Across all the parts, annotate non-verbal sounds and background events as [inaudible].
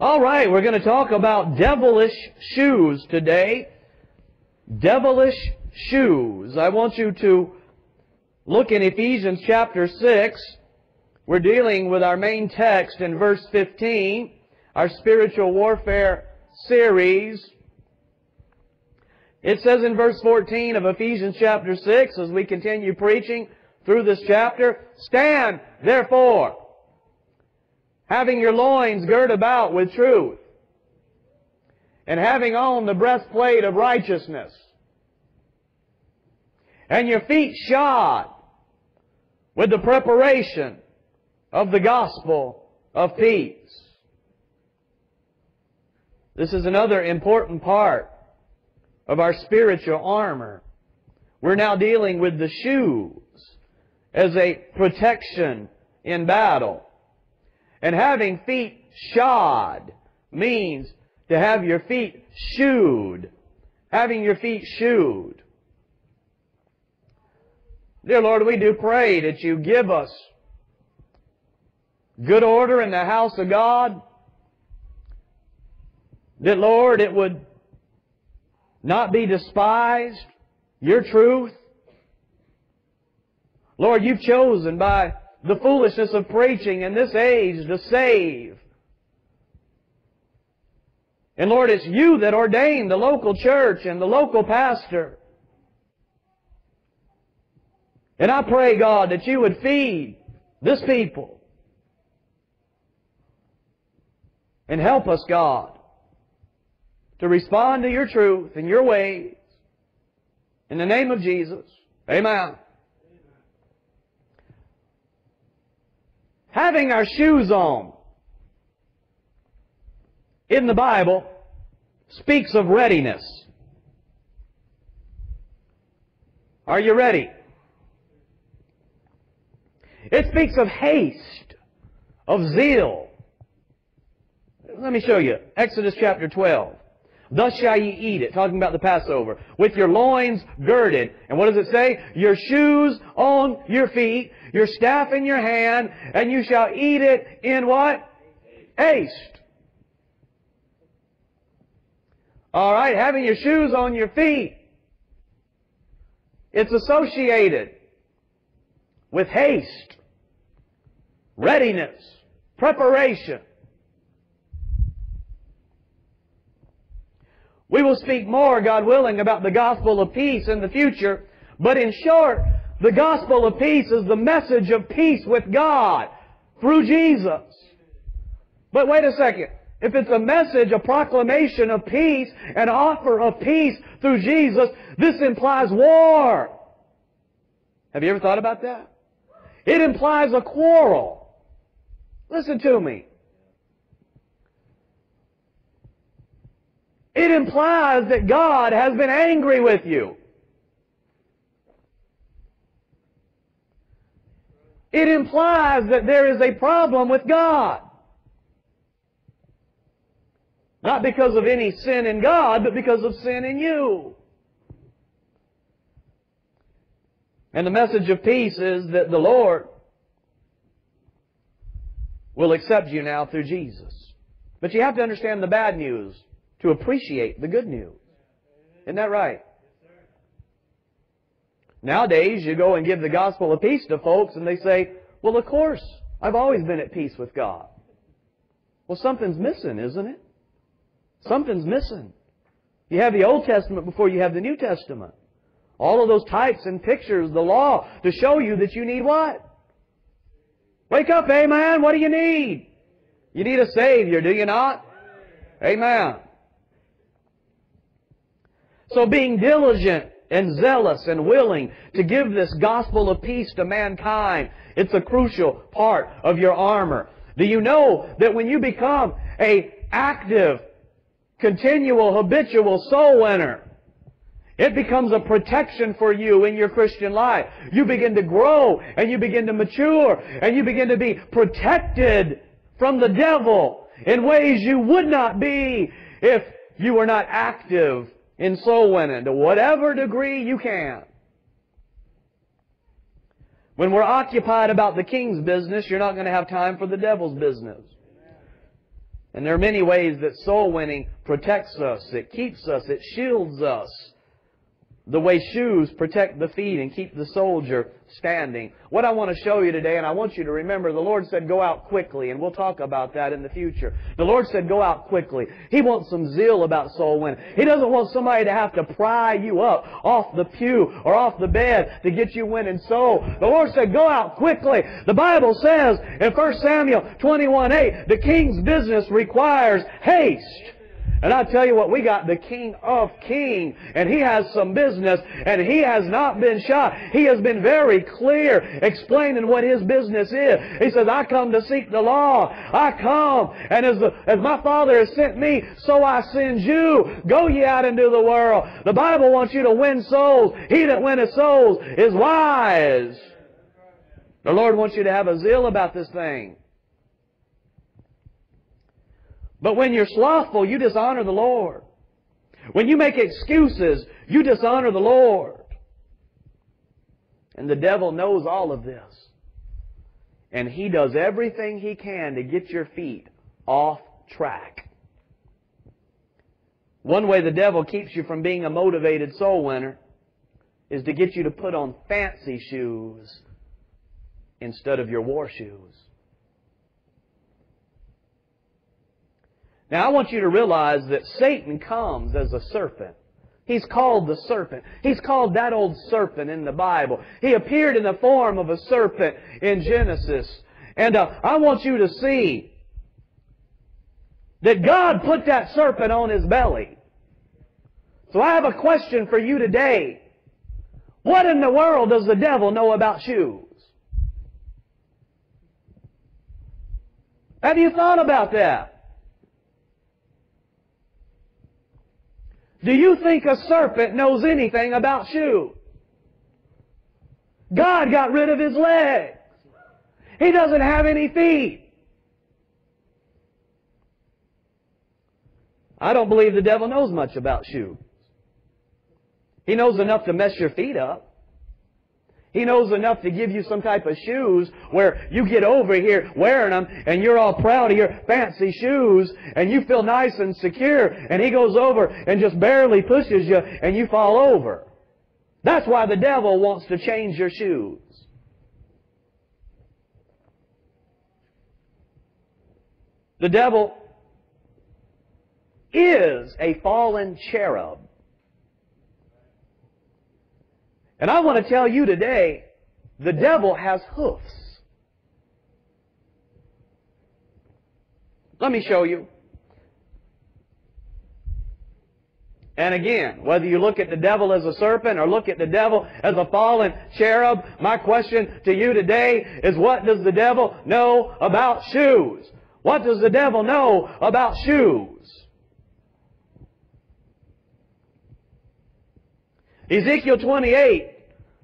All right, we're going to talk about devilish shoes today. Devilish shoes. I want you to look in Ephesians chapter 6. We're dealing with our main text in verse 15, our spiritual warfare series. It says in verse 14 of Ephesians chapter 6, as we continue preaching through this chapter, Stand, therefore, having your loins girt about with truth, and having on the breastplate of righteousness, and your feet shod with the preparation of the gospel of peace. This is another important part of our spiritual armor. We're now dealing with the shoes as a protection in battle. And having feet shod means to have your feet shoed. Having your feet shoed. Dear Lord, we do pray that you give us good order in the house of God. That, Lord, it would not be despised, your truth. Lord, you've chosen by the foolishness of preaching in this age to save. And Lord, it's you that ordained the local church and the local pastor. And I pray, God, that you would feed this people. And help us, God, to respond to your truth and your ways. In the name of Jesus. Amen. Having our shoes on in the Bible speaks of readiness. Are you ready? It speaks of haste, of zeal. Let me show you. Exodus chapter 12. Thus shall ye eat it, talking about the Passover, with your loins girded. And what does it say? Your shoes on your feet, your staff in your hand, and you shall eat it in what? Haste. All right, having your shoes on your feet. It's associated with haste, readiness, preparation. We will speak more, God willing, about the gospel of peace in the future. But in short, the gospel of peace is the message of peace with God through Jesus. But wait a second. If it's a message, a proclamation of peace, an offer of peace through Jesus, this implies war. Have you ever thought about that? It implies a quarrel. Listen to me. It implies that God has been angry with you. It implies that there is a problem with God. Not because of any sin in God, but because of sin in you. And the message of peace is that the Lord will accept you now through Jesus. But you have to understand the bad news to appreciate the good news. Isn't that right? Nowadays, you go and give the gospel of peace to folks and they say, well, of course, I've always been at peace with God. Well, something's missing, isn't it? Something's missing. You have the Old Testament before you have the New Testament. All of those types and pictures, the law, to show you that you need what? Wake up, amen. What do you need? You need a Savior, do you not? Amen. So being diligent and zealous and willing to give this gospel of peace to mankind, it's a crucial part of your armor. Do you know that when you become a active, continual, habitual soul winner, it becomes a protection for you in your Christian life. You begin to grow and you begin to mature and you begin to be protected from the devil in ways you would not be if you were not active in soul winning to whatever degree you can. When we're occupied about the king's business, you're not going to have time for the devil's business. And there are many ways that soul winning protects us, it keeps us, it shields us. The way shoes protect the feet and keep the soldier standing. What I want to show you today, and I want you to remember, the Lord said go out quickly, and we'll talk about that in the future. The Lord said go out quickly. He wants some zeal about soul winning. He doesn't want somebody to have to pry you up off the pew or off the bed to get you winning soul. The Lord said go out quickly. The Bible says in 1 Samuel 21 8, the king's business requires haste. And I tell you what, we got the King of Kings, and He has some business, and He has not been shot. He has been very clear explaining what His business is. He says, I come to seek the law. I come, and as, the, as my Father has sent me, so I send you. Go ye out into the world. The Bible wants you to win souls. He that winneth souls is wise. The Lord wants you to have a zeal about this thing. But when you're slothful, you dishonor the Lord. When you make excuses, you dishonor the Lord. And the devil knows all of this. And he does everything he can to get your feet off track. One way the devil keeps you from being a motivated soul winner is to get you to put on fancy shoes instead of your war shoes. Now I want you to realize that Satan comes as a serpent. He's called the serpent. He's called that old serpent in the Bible. He appeared in the form of a serpent in Genesis. And uh, I want you to see that God put that serpent on his belly. So I have a question for you today. What in the world does the devil know about shoes? Have you thought about that? Do you think a serpent knows anything about shoes? God got rid of his legs. He doesn't have any feet. I don't believe the devil knows much about shoes. He knows enough to mess your feet up. He knows enough to give you some type of shoes where you get over here wearing them and you're all proud of your fancy shoes and you feel nice and secure and he goes over and just barely pushes you and you fall over. That's why the devil wants to change your shoes. The devil is a fallen cherub. And I want to tell you today, the devil has hoofs. Let me show you. And again, whether you look at the devil as a serpent or look at the devil as a fallen cherub, my question to you today is what does the devil know about shoes? What does the devil know about shoes? Ezekiel 28,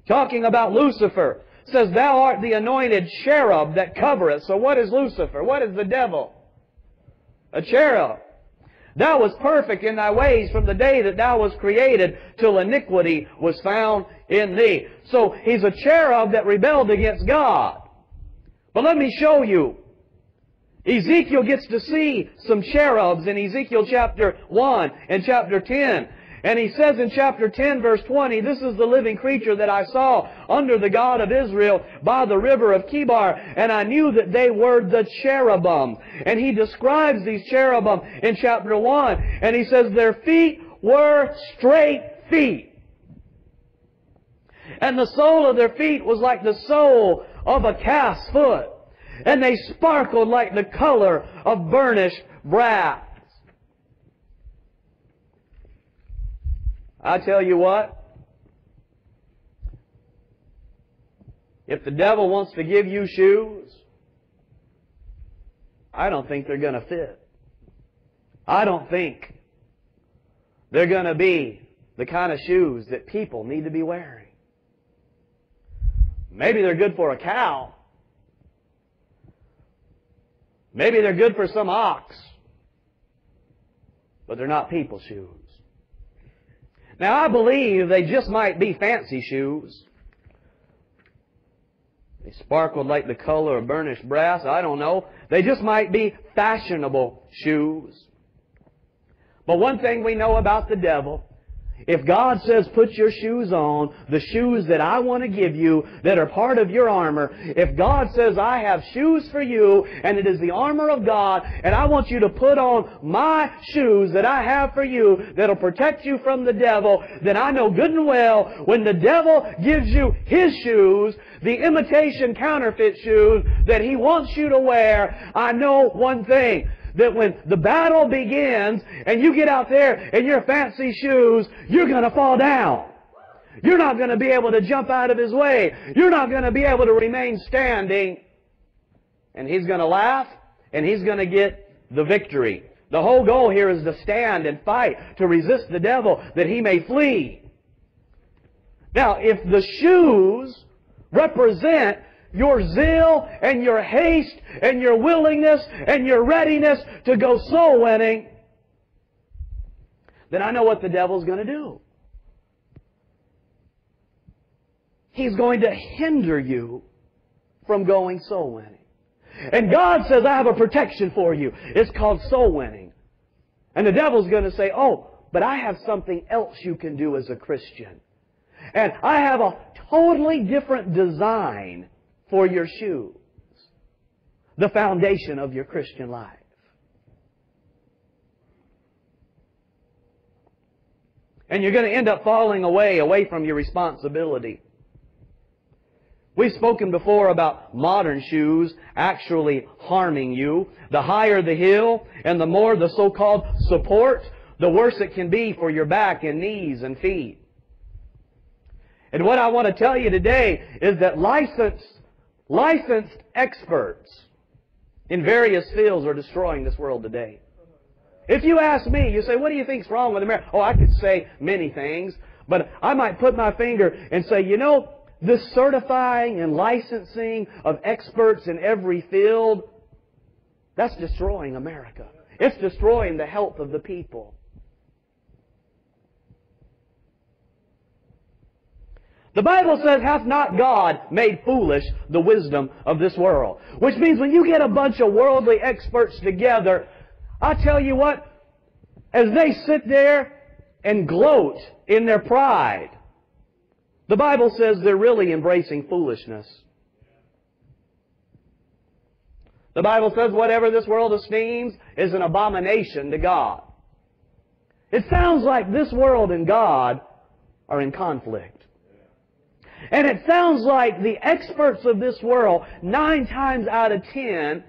talking about Lucifer, says, Thou art the anointed cherub that covereth. So what is Lucifer? What is the devil? A cherub. Thou was perfect in thy ways from the day that thou was created till iniquity was found in thee. So he's a cherub that rebelled against God. But let me show you. Ezekiel gets to see some cherubs in Ezekiel chapter 1 and chapter 10. And he says in chapter 10 verse 20, This is the living creature that I saw under the God of Israel by the river of Chebar, and I knew that they were the cherubim. And he describes these cherubim in chapter 1, and he says their feet were straight feet. And the sole of their feet was like the sole of a calf's foot. And they sparkled like the color of burnished brass. I tell you what, if the devil wants to give you shoes, I don't think they're going to fit. I don't think they're going to be the kind of shoes that people need to be wearing. Maybe they're good for a cow. Maybe they're good for some ox. But they're not people shoes. Now I believe they just might be fancy shoes. They sparkled like the color of burnished brass. I don't know. They just might be fashionable shoes. But one thing we know about the devil if God says put your shoes on, the shoes that I want to give you that are part of your armor, if God says I have shoes for you and it is the armor of God and I want you to put on my shoes that I have for you that'll protect you from the devil, then I know good and well when the devil gives you his shoes, the imitation counterfeit shoes that he wants you to wear, I know one thing that when the battle begins and you get out there in your fancy shoes, you're going to fall down. You're not going to be able to jump out of his way. You're not going to be able to remain standing. And he's going to laugh and he's going to get the victory. The whole goal here is to stand and fight to resist the devil that he may flee. Now, if the shoes represent your zeal and your haste and your willingness and your readiness to go soul winning, then I know what the devil's going to do. He's going to hinder you from going soul winning. And God says, I have a protection for you. It's called soul winning. And the devil's going to say, oh, but I have something else you can do as a Christian. And I have a totally different design for your shoes. The foundation of your Christian life. And you're going to end up falling away, away from your responsibility. We've spoken before about modern shoes actually harming you. The higher the hill and the more the so-called support, the worse it can be for your back and knees and feet. And what I want to tell you today is that license Licensed experts in various fields are destroying this world today. If you ask me, you say, what do you think's wrong with America? Oh, I could say many things, but I might put my finger and say, you know, this certifying and licensing of experts in every field, that's destroying America. It's destroying the health of the people. The Bible says, hath not God made foolish the wisdom of this world? Which means when you get a bunch of worldly experts together, I tell you what, as they sit there and gloat in their pride, the Bible says they're really embracing foolishness. The Bible says whatever this world esteems is an abomination to God. It sounds like this world and God are in conflict. And it sounds like the experts of this world, nine times out of ten,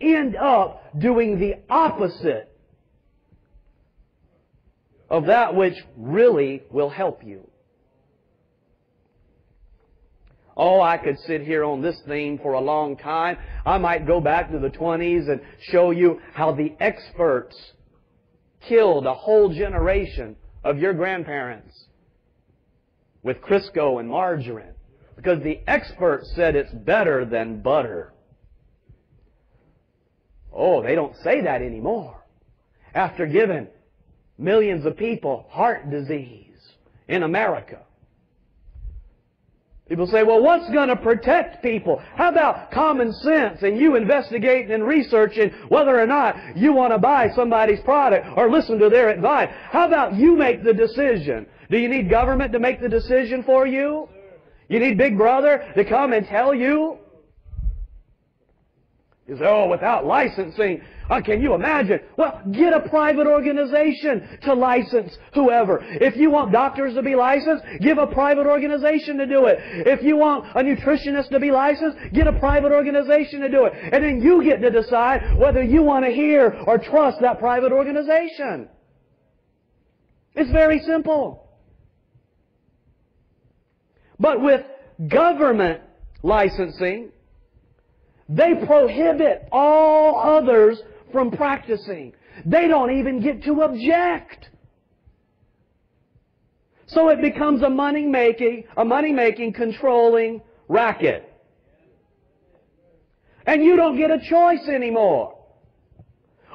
end up doing the opposite of that which really will help you. Oh, I could sit here on this theme for a long time. I might go back to the 20s and show you how the experts killed a whole generation of your grandparents with Crisco and margarine because the experts said it's better than butter. Oh, they don't say that anymore. After giving millions of people heart disease in America. People say, well, what's going to protect people? How about common sense and you investigating and researching whether or not you want to buy somebody's product or listen to their advice? How about you make the decision? Do you need government to make the decision for you? You need Big Brother to come and tell you? You say, oh, without licensing, uh, can you imagine? Well, get a private organization to license whoever. If you want doctors to be licensed, give a private organization to do it. If you want a nutritionist to be licensed, get a private organization to do it. And then you get to decide whether you want to hear or trust that private organization. It's very simple. But with government licensing, they prohibit all others from practicing. They don't even get to object. So it becomes a money making, a money making, controlling racket. And you don't get a choice anymore.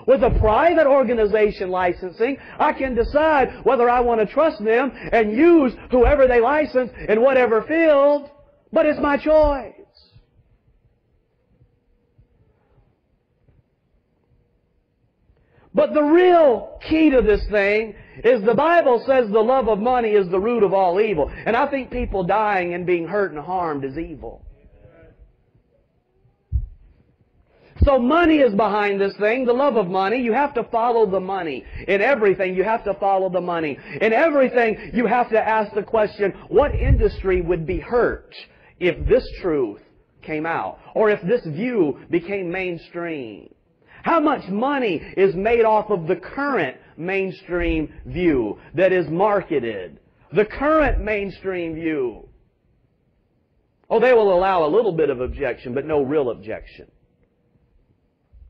With a private organization licensing, I can decide whether I want to trust them and use whoever they license in whatever field, but it's my choice. But the real key to this thing is the Bible says the love of money is the root of all evil. And I think people dying and being hurt and harmed is evil. So money is behind this thing, the love of money. You have to follow the money. In everything, you have to follow the money. In everything, you have to ask the question, what industry would be hurt if this truth came out? Or if this view became mainstream? How much money is made off of the current mainstream view that is marketed? The current mainstream view. Oh, they will allow a little bit of objection, but no real objection.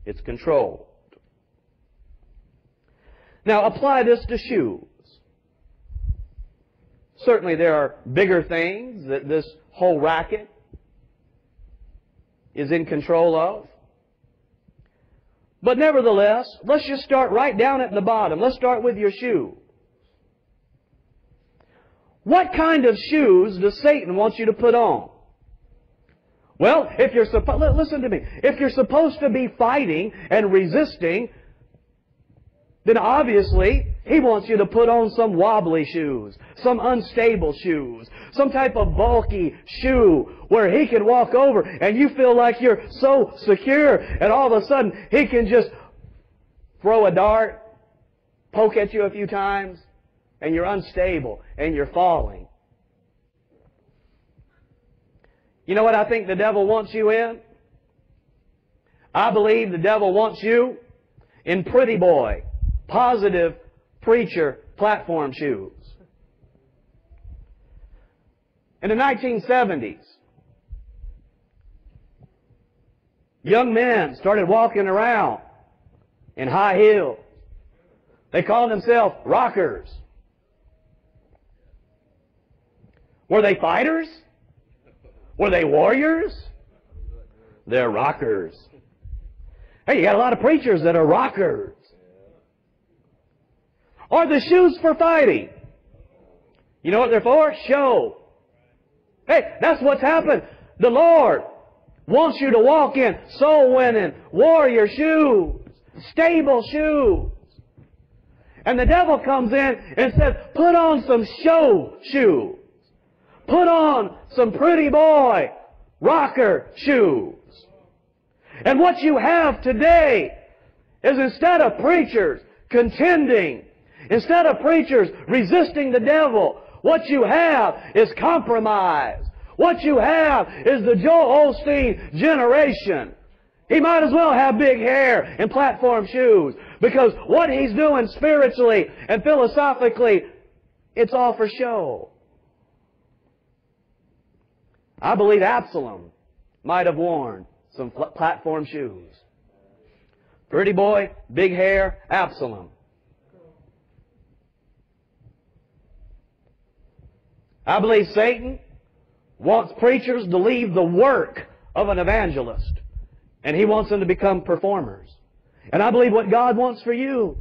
It's controlled. Now apply this to shoes. Certainly there are bigger things that this whole racket is in control of. But nevertheless, let's just start right down at the bottom. Let's start with your shoe. What kind of shoes does Satan want you to put on? Well, if you're supposed, listen to me. If you're supposed to be fighting and resisting, then obviously he wants you to put on some wobbly shoes, some unstable shoes, some type of bulky shoe where he can walk over and you feel like you're so secure and all of a sudden he can just throw a dart, poke at you a few times, and you're unstable and you're falling. You know what I think the devil wants you in? I believe the devil wants you in pretty boy, positive preacher platform shoes. In the 1970s, young men started walking around in high heels. They called themselves rockers. Were they fighters? Were they warriors? They're rockers. Hey, you got a lot of preachers that are rockers. Are the shoes for fighting? You know what they're for? Show. Hey, that's what's happened. The Lord wants you to walk in soul winning, warrior shoes, stable shoes. And the devil comes in and says, put on some show shoes. Put on some pretty boy rocker shoes. And what you have today is instead of preachers contending, instead of preachers resisting the devil, what you have is compromise. What you have is the Joel Osteen generation. He might as well have big hair and platform shoes because what he's doing spiritually and philosophically, it's all for show. I believe Absalom might have worn some platform shoes. Pretty boy, big hair, Absalom. I believe Satan wants preachers to leave the work of an evangelist. And he wants them to become performers. And I believe what God wants for you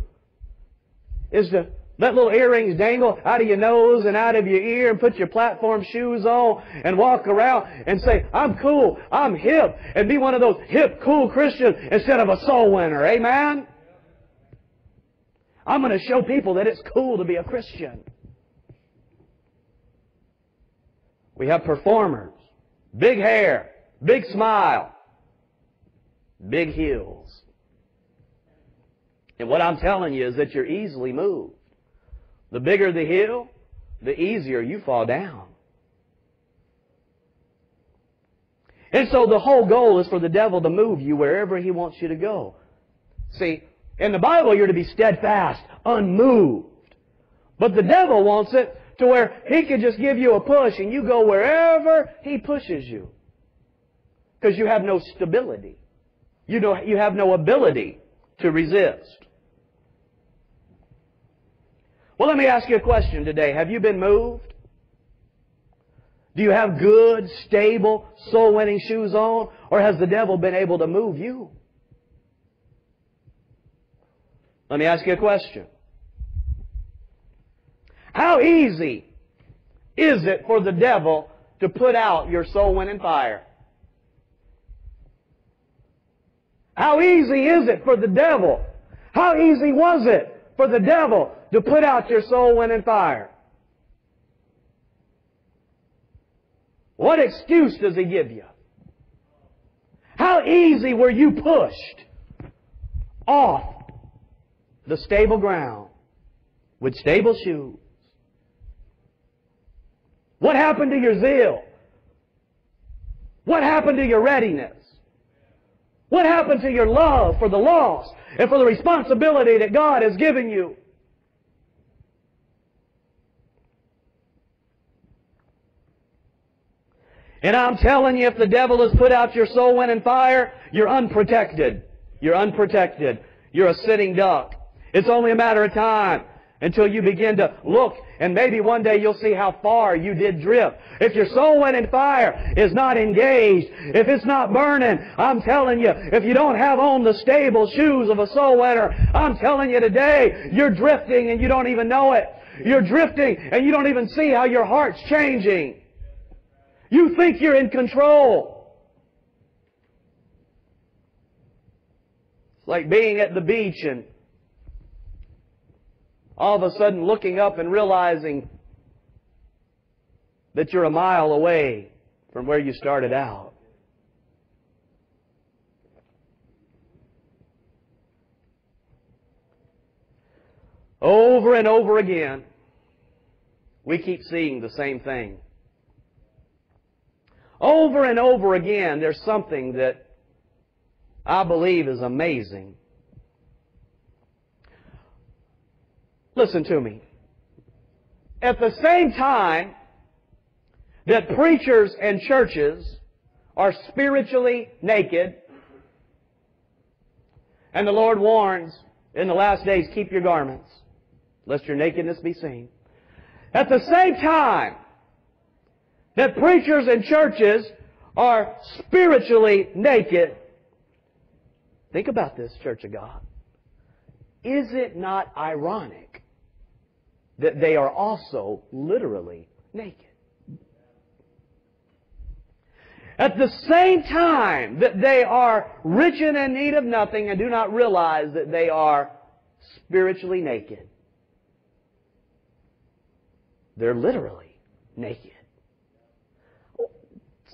is to let little earrings dangle out of your nose and out of your ear and put your platform shoes on and walk around and say, I'm cool, I'm hip, and be one of those hip, cool Christians instead of a soul winner. Amen? I'm going to show people that it's cool to be a Christian. We have performers, big hair, big smile, big heels. And what I'm telling you is that you're easily moved. The bigger the hill, the easier you fall down. And so the whole goal is for the devil to move you wherever he wants you to go. See, in the Bible you're to be steadfast, unmoved. But the devil wants it to where he can just give you a push and you go wherever he pushes you. Because you have no stability. You, don't, you have no ability to resist. Well, let me ask you a question today. Have you been moved? Do you have good, stable, soul-winning shoes on? Or has the devil been able to move you? Let me ask you a question. How easy is it for the devil to put out your soul-winning fire? How easy is it for the devil How easy was it for the devil to put out your soul winning fire? What excuse does he give you? How easy were you pushed off the stable ground with stable shoes? What happened to your zeal? What happened to your readiness? What happened to your love for the lost and for the responsibility that God has given you? And I'm telling you, if the devil has put out your soul winning fire, you're unprotected. You're unprotected. You're a sitting duck. It's only a matter of time until you begin to look and maybe one day you'll see how far you did drift. If your soul winning fire is not engaged, if it's not burning, I'm telling you, if you don't have on the stable shoes of a soul winner, I'm telling you today, you're drifting and you don't even know it. You're drifting and you don't even see how your heart's changing. You think you're in control. It's like being at the beach and all of a sudden looking up and realizing that you're a mile away from where you started out. Over and over again, we keep seeing the same thing. Over and over again, there's something that I believe is amazing. Listen to me. At the same time that preachers and churches are spiritually naked, and the Lord warns in the last days, keep your garments, lest your nakedness be seen. At the same time that preachers and churches are spiritually naked, think about this, Church of God. Is it not ironic that they are also literally naked. At the same time that they are rich and in need of nothing and do not realize that they are spiritually naked. They're literally naked.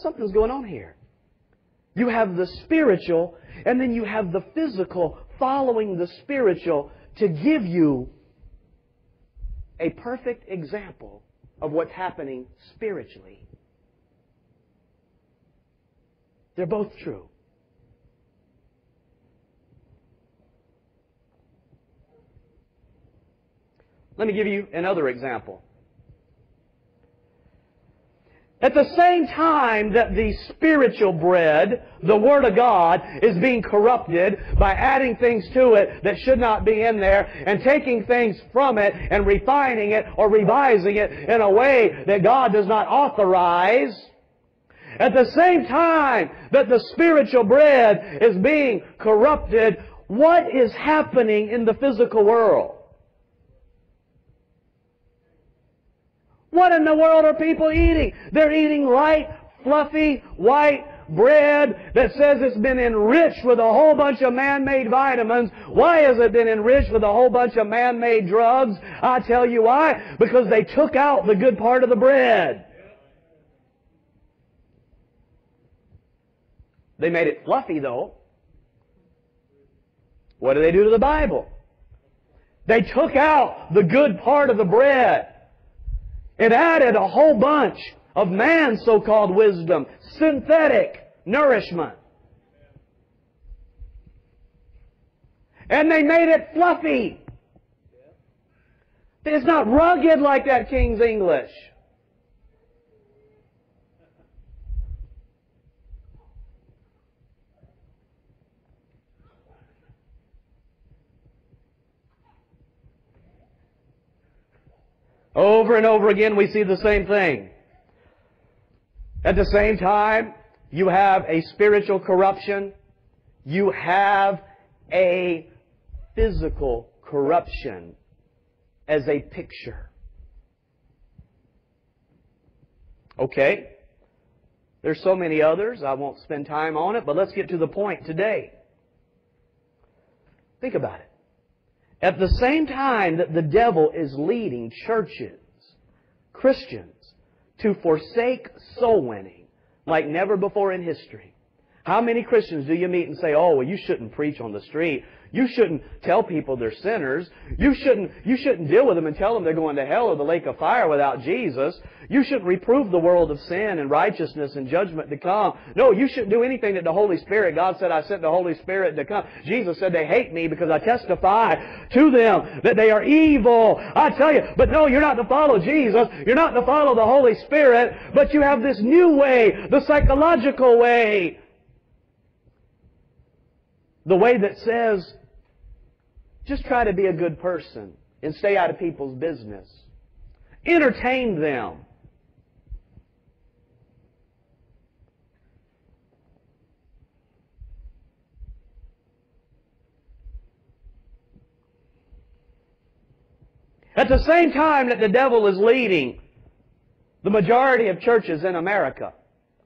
Something's going on here. You have the spiritual and then you have the physical following the spiritual to give you a perfect example of what's happening spiritually. They're both true. Let me give you another example. At the same time that the spiritual bread, the Word of God, is being corrupted by adding things to it that should not be in there and taking things from it and refining it or revising it in a way that God does not authorize, at the same time that the spiritual bread is being corrupted, what is happening in the physical world? What in the world are people eating? They're eating light, fluffy, white bread that says it's been enriched with a whole bunch of man-made vitamins. Why has it been enriched with a whole bunch of man-made drugs? I tell you why. Because they took out the good part of the bread. They made it fluffy though. What do they do to the Bible? They took out the good part of the bread. It added a whole bunch of man's so-called wisdom, synthetic nourishment. And they made it fluffy. It's not rugged like that King's English. Over and over again, we see the same thing. At the same time, you have a spiritual corruption. You have a physical corruption as a picture. Okay? There's so many others. I won't spend time on it, but let's get to the point today. Think about it. At the same time that the devil is leading churches, Christians, to forsake soul winning like never before in history. How many Christians do you meet and say, oh, well, you shouldn't preach on the street. You shouldn't tell people they're sinners. You shouldn't, you shouldn't deal with them and tell them they're going to hell or the lake of fire without Jesus. You shouldn't reprove the world of sin and righteousness and judgment to come. No, you shouldn't do anything that the Holy Spirit, God said, I sent the Holy Spirit to come. Jesus said they hate me because I testify to them that they are evil. I tell you, but no, you're not to follow Jesus. You're not to follow the Holy Spirit, but you have this new way, the psychological way. The way that says, just try to be a good person and stay out of people's business. Entertain them. At the same time that the devil is leading the majority of churches in America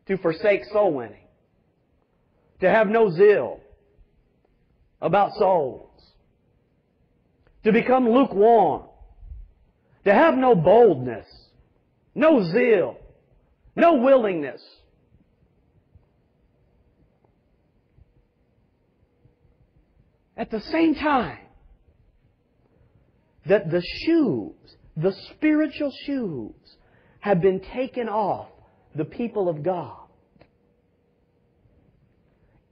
to forsake soul winning, to have no zeal about souls, to become lukewarm, to have no boldness, no zeal, no willingness. At the same time that the shoes, the spiritual shoes, have been taken off the people of God.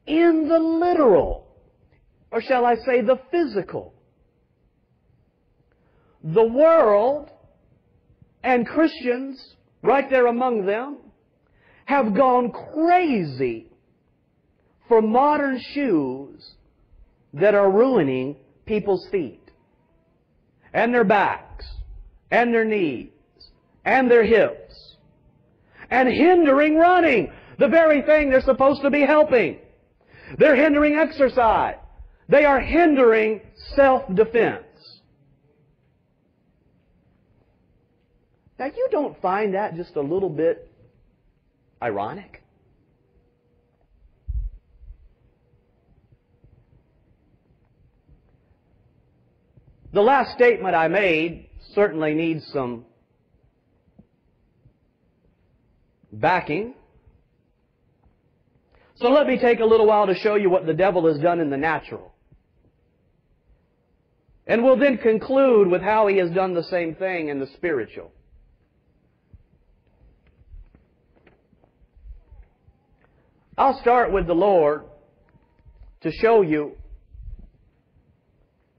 In the literal, or shall I say the physical, the world and Christians, right there among them, have gone crazy for modern shoes that are ruining people's feet and their backs and their knees and their hips and hindering running, the very thing they're supposed to be helping. They're hindering exercise. They are hindering self-defense. Now, you don't find that just a little bit ironic? The last statement I made certainly needs some backing. So let me take a little while to show you what the devil has done in the natural. And we'll then conclude with how he has done the same thing in the spiritual. I'll start with the Lord to show you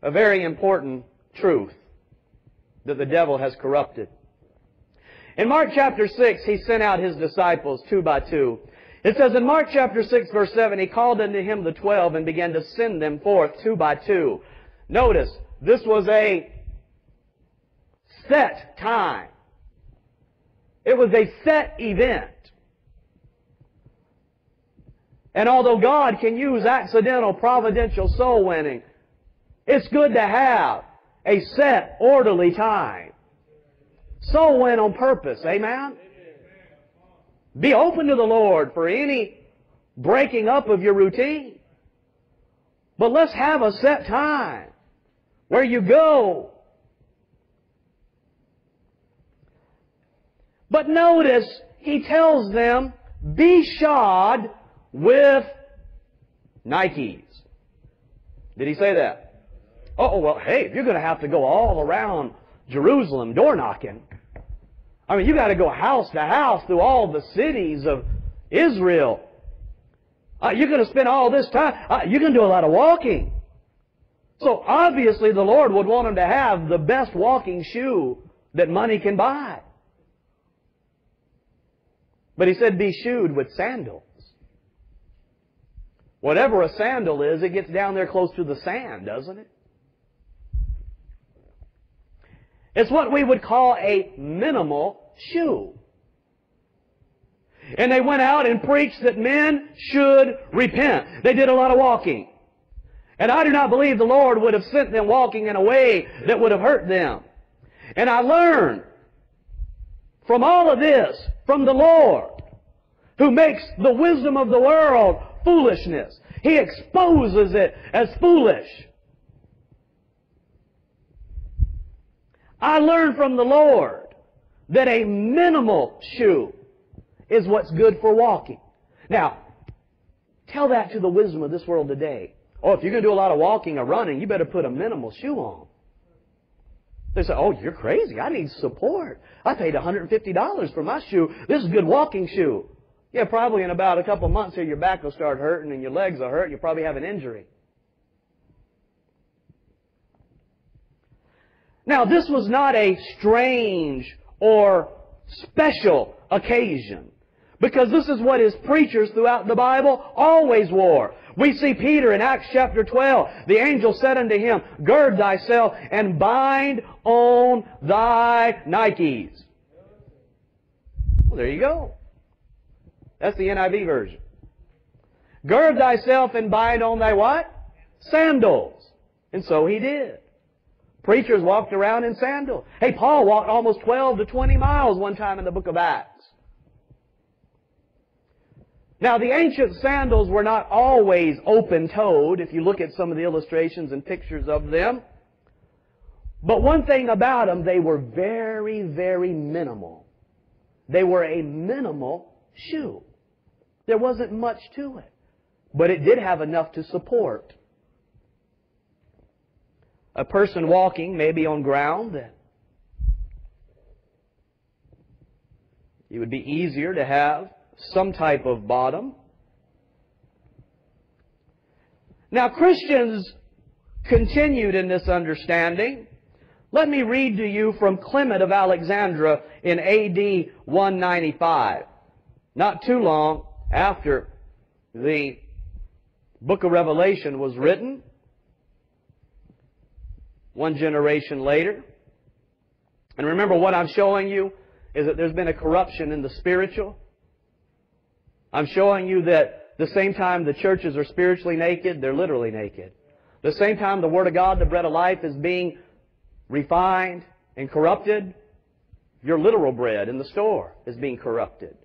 a very important truth that the devil has corrupted. In Mark chapter 6, he sent out his disciples two by two. It says in Mark chapter 6 verse 7, he called unto him the twelve and began to send them forth two by two. Notice, this was a set time. It was a set event. And although God can use accidental, providential soul winning, it's good to have a set, orderly time. Soul win on purpose. Amen? Be open to the Lord for any breaking up of your routine. But let's have a set time where you go. But notice, he tells them, be shod with Nikes. Did he say that? Oh, well, hey, you're going to have to go all around Jerusalem door knocking, I mean, you got to go house to house through all the cities of Israel. Uh, you're going to spend all this time. Uh, you're going to do a lot of walking. So obviously the Lord would want him to have the best walking shoe that money can buy. But he said, be shoed with sandals. Whatever a sandal is, it gets down there close to the sand, doesn't it? It's what we would call a minimal shoe. And they went out and preached that men should repent. They did a lot of walking. And I do not believe the Lord would have sent them walking in a way that would have hurt them. And I learned from all of this from the Lord, who makes the wisdom of the world foolishness. He exposes it as foolish. I learned from the Lord that a minimal shoe is what's good for walking. Now, tell that to the wisdom of this world today. Oh, if you're going to do a lot of walking or running, you better put a minimal shoe on. They say, oh, you're crazy. I need support. I paid $150 for my shoe. This is a good walking shoe. Yeah, probably in about a couple months here, your back will start hurting and your legs will hurt. You'll probably have an injury. Now, this was not a strange or special occasion. Because this is what his preachers throughout the Bible always wore. We see Peter in Acts chapter 12. The angel said unto him, Gird thyself and bind on thy Nikes. Well, there you go. That's the NIV version. Gird thyself and bind on thy what? Sandals. And so he did. Preachers walked around in sandals. Hey, Paul walked almost 12 to 20 miles one time in the book of Acts. Now, the ancient sandals were not always open-toed, if you look at some of the illustrations and pictures of them. But one thing about them, they were very, very minimal. They were a minimal shoe. There wasn't much to it. But it did have enough to support. A person walking maybe on ground it would be easier to have some type of bottom. Now, Christians continued in this understanding. Let me read to you from Clement of Alexandria in AD 195. Not too long after the book of Revelation was written, one generation later. And remember what I'm showing you is that there's been a corruption in the spiritual. I'm showing you that the same time the churches are spiritually naked, they're literally naked. The same time the Word of God, the bread of life, is being refined and corrupted, your literal bread in the store is being corrupted.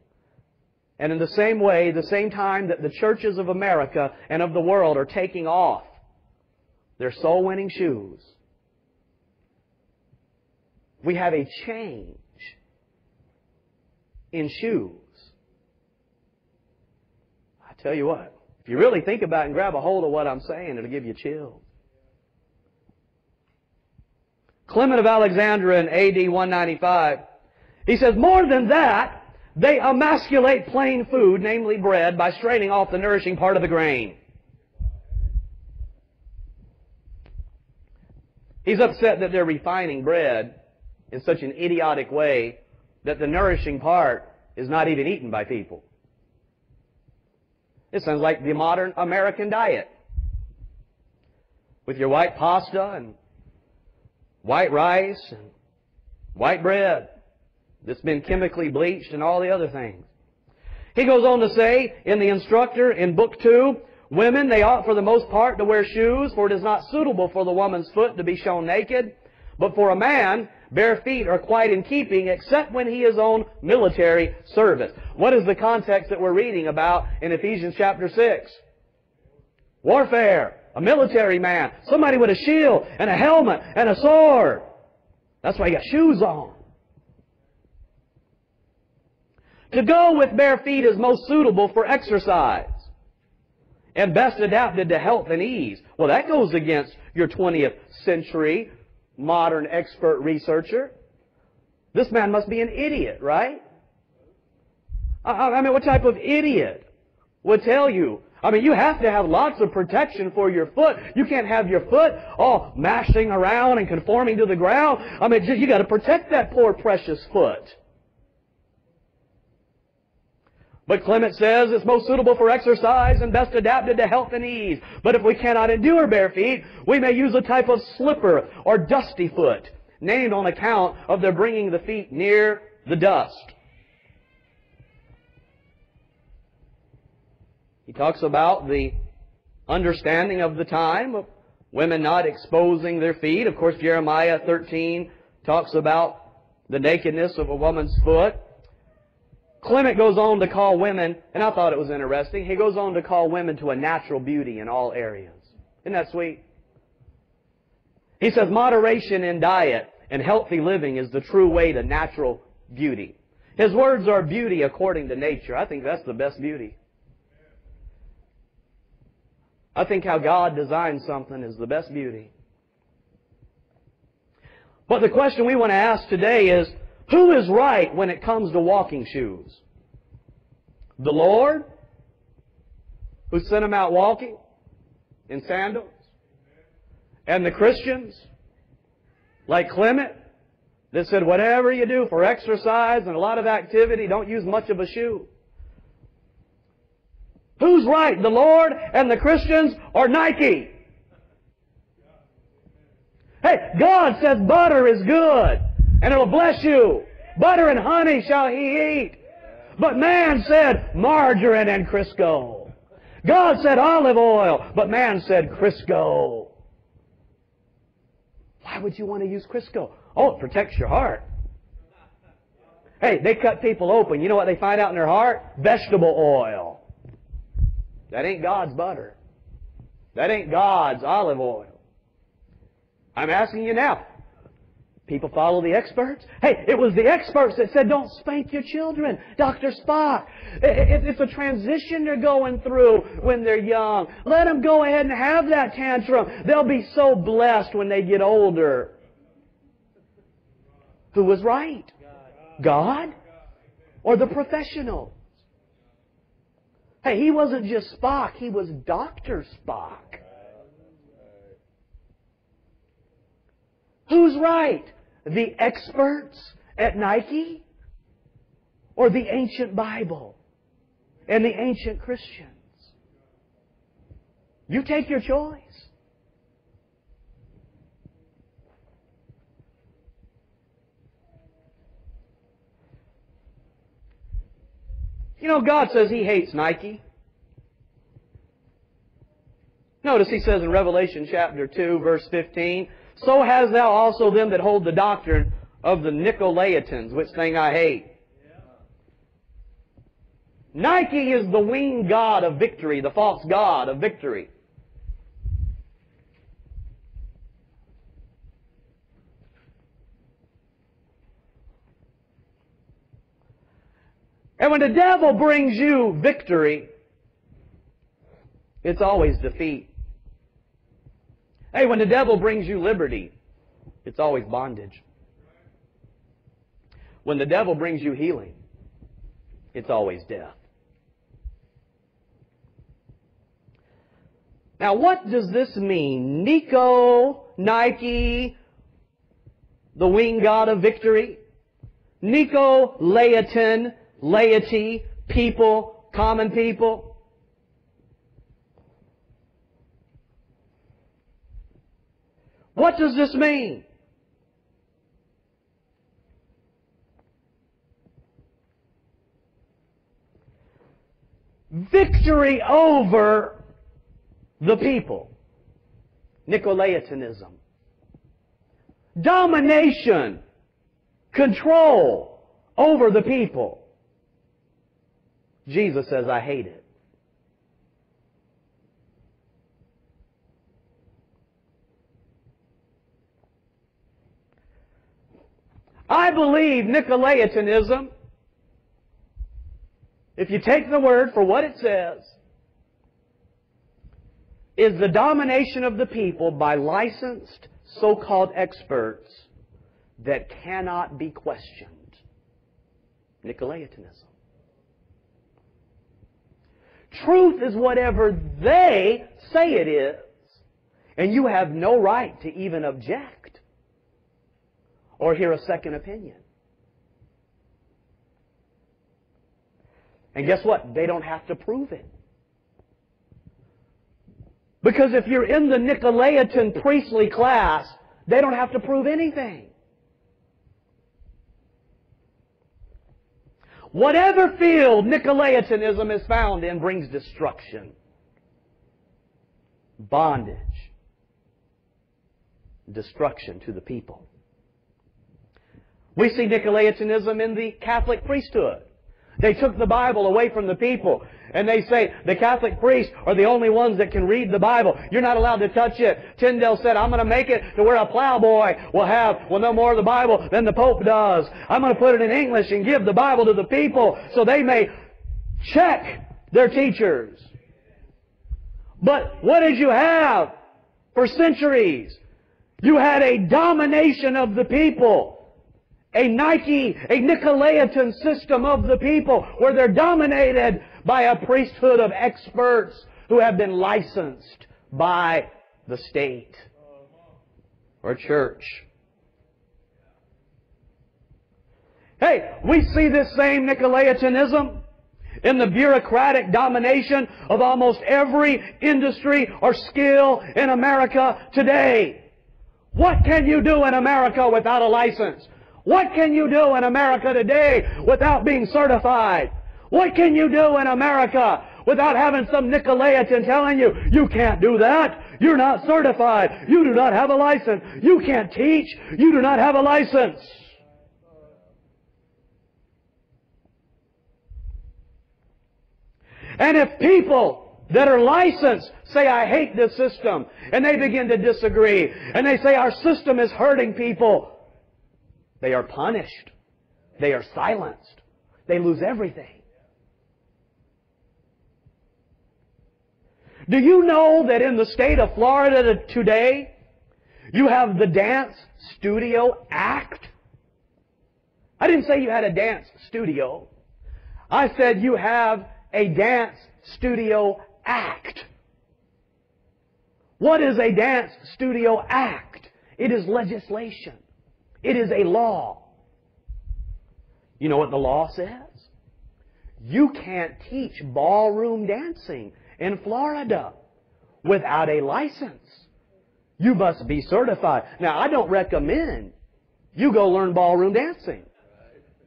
And in the same way, the same time that the churches of America and of the world are taking off their soul winning shoes, we have a change in shoes. I tell you what, if you really think about it and grab a hold of what I'm saying, it'll give you chills. Clement of Alexandria in AD 195, he says, more than that, they emasculate plain food, namely bread, by straining off the nourishing part of the grain. He's upset that they're refining bread in such an idiotic way that the nourishing part is not even eaten by people. It sounds like the modern American diet. With your white pasta and white rice and white bread that's been chemically bleached and all the other things. He goes on to say in the instructor in book 2, women, they ought for the most part to wear shoes, for it is not suitable for the woman's foot to be shown naked. But for a man, bare feet are quite in keeping except when he is on military service. What is the context that we're reading about in Ephesians chapter 6? Warfare. A military man. Somebody with a shield and a helmet and a sword. That's why he got shoes on. To go with bare feet is most suitable for exercise and best adapted to health and ease. Well, that goes against your 20th century modern expert researcher. This man must be an idiot, right? I, I mean, what type of idiot would tell you? I mean, you have to have lots of protection for your foot. You can't have your foot all mashing around and conforming to the ground. I mean, you got to protect that poor precious foot. But Clement says it's most suitable for exercise and best adapted to health and ease. But if we cannot endure bare feet, we may use a type of slipper or dusty foot, named on account of their bringing the feet near the dust. He talks about the understanding of the time of women not exposing their feet. Of course, Jeremiah 13 talks about the nakedness of a woman's foot. Clement goes on to call women, and I thought it was interesting, he goes on to call women to a natural beauty in all areas. Isn't that sweet? He says moderation in diet and healthy living is the true way to natural beauty. His words are beauty according to nature. I think that's the best beauty. I think how God designed something is the best beauty. But the question we want to ask today is, who is right when it comes to walking shoes? The Lord, who sent them out walking in sandals? And the Christians, like Clement, that said, whatever you do for exercise and a lot of activity, don't use much of a shoe. Who's right, the Lord and the Christians or Nike? Hey, God says butter is good and it'll bless you. Butter and honey shall he eat. But man said margarine and Crisco. God said olive oil, but man said Crisco. Why would you want to use Crisco? Oh, it protects your heart. Hey, they cut people open. You know what they find out in their heart? Vegetable oil. That ain't God's butter. That ain't God's olive oil. I'm asking you now. People follow the experts. Hey, it was the experts that said, don't spank your children. Dr. Spock. It's a transition they're going through when they're young. Let them go ahead and have that tantrum. They'll be so blessed when they get older. Who was right? God or the professional? Hey, he wasn't just Spock, he was Dr. Spock. Who's right? The experts at Nike or the ancient Bible and the ancient Christians? You take your choice. You know, God says He hates Nike. Notice He says in Revelation chapter 2, verse 15, So has thou also them that hold the doctrine of the Nicolaitans, which thing I hate. Nike is the winged god of victory, the false god of victory. And when the devil brings you victory, it's always defeat. Hey, when the devil brings you liberty, it's always bondage. When the devil brings you healing, it's always death. Now, what does this mean? Nico, Nike, the wing god of victory? Nico, Laotin, laity, people, common people. What does this mean? Victory over the people. Nicolaitanism. Domination. Control over the people. Jesus says, I hate it. I believe Nicolaitanism, if you take the word for what it says, is the domination of the people by licensed so-called experts that cannot be questioned. Nicolaitanism. Truth is whatever they say it is. And you have no right to even object or hear a second opinion. And guess what? They don't have to prove it. Because if you're in the Nicolaitan priestly class, they don't have to prove anything. Whatever field Nicolaitanism is found in brings destruction, bondage, destruction to the people. We see Nicolaitanism in the Catholic priesthood. They took the Bible away from the people. And they say the Catholic priests are the only ones that can read the Bible. You're not allowed to touch it. Tyndale said, I'm going to make it to where a plowboy will have, will know more of the Bible than the Pope does. I'm going to put it in English and give the Bible to the people so they may check their teachers. But what did you have for centuries? You had a domination of the people. A Nike, a Nicolaitan system of the people where they're dominated by a priesthood of experts who have been licensed by the state or church. Hey, we see this same Nicolaitanism in the bureaucratic domination of almost every industry or skill in America today. What can you do in America without a license? What can you do in America today without being certified? What can you do in America without having some Nicolaitan telling you, you can't do that. You're not certified. You do not have a license. You can't teach. You do not have a license. And if people that are licensed say, I hate this system, and they begin to disagree, and they say, our system is hurting people, they are punished. They are silenced. They lose everything. Do you know that in the state of Florida today, you have the Dance Studio Act? I didn't say you had a dance studio. I said you have a Dance Studio Act. What is a Dance Studio Act? It is legislation. It is a law. You know what the law says? You can't teach ballroom dancing in Florida without a license. You must be certified. Now, I don't recommend you go learn ballroom dancing.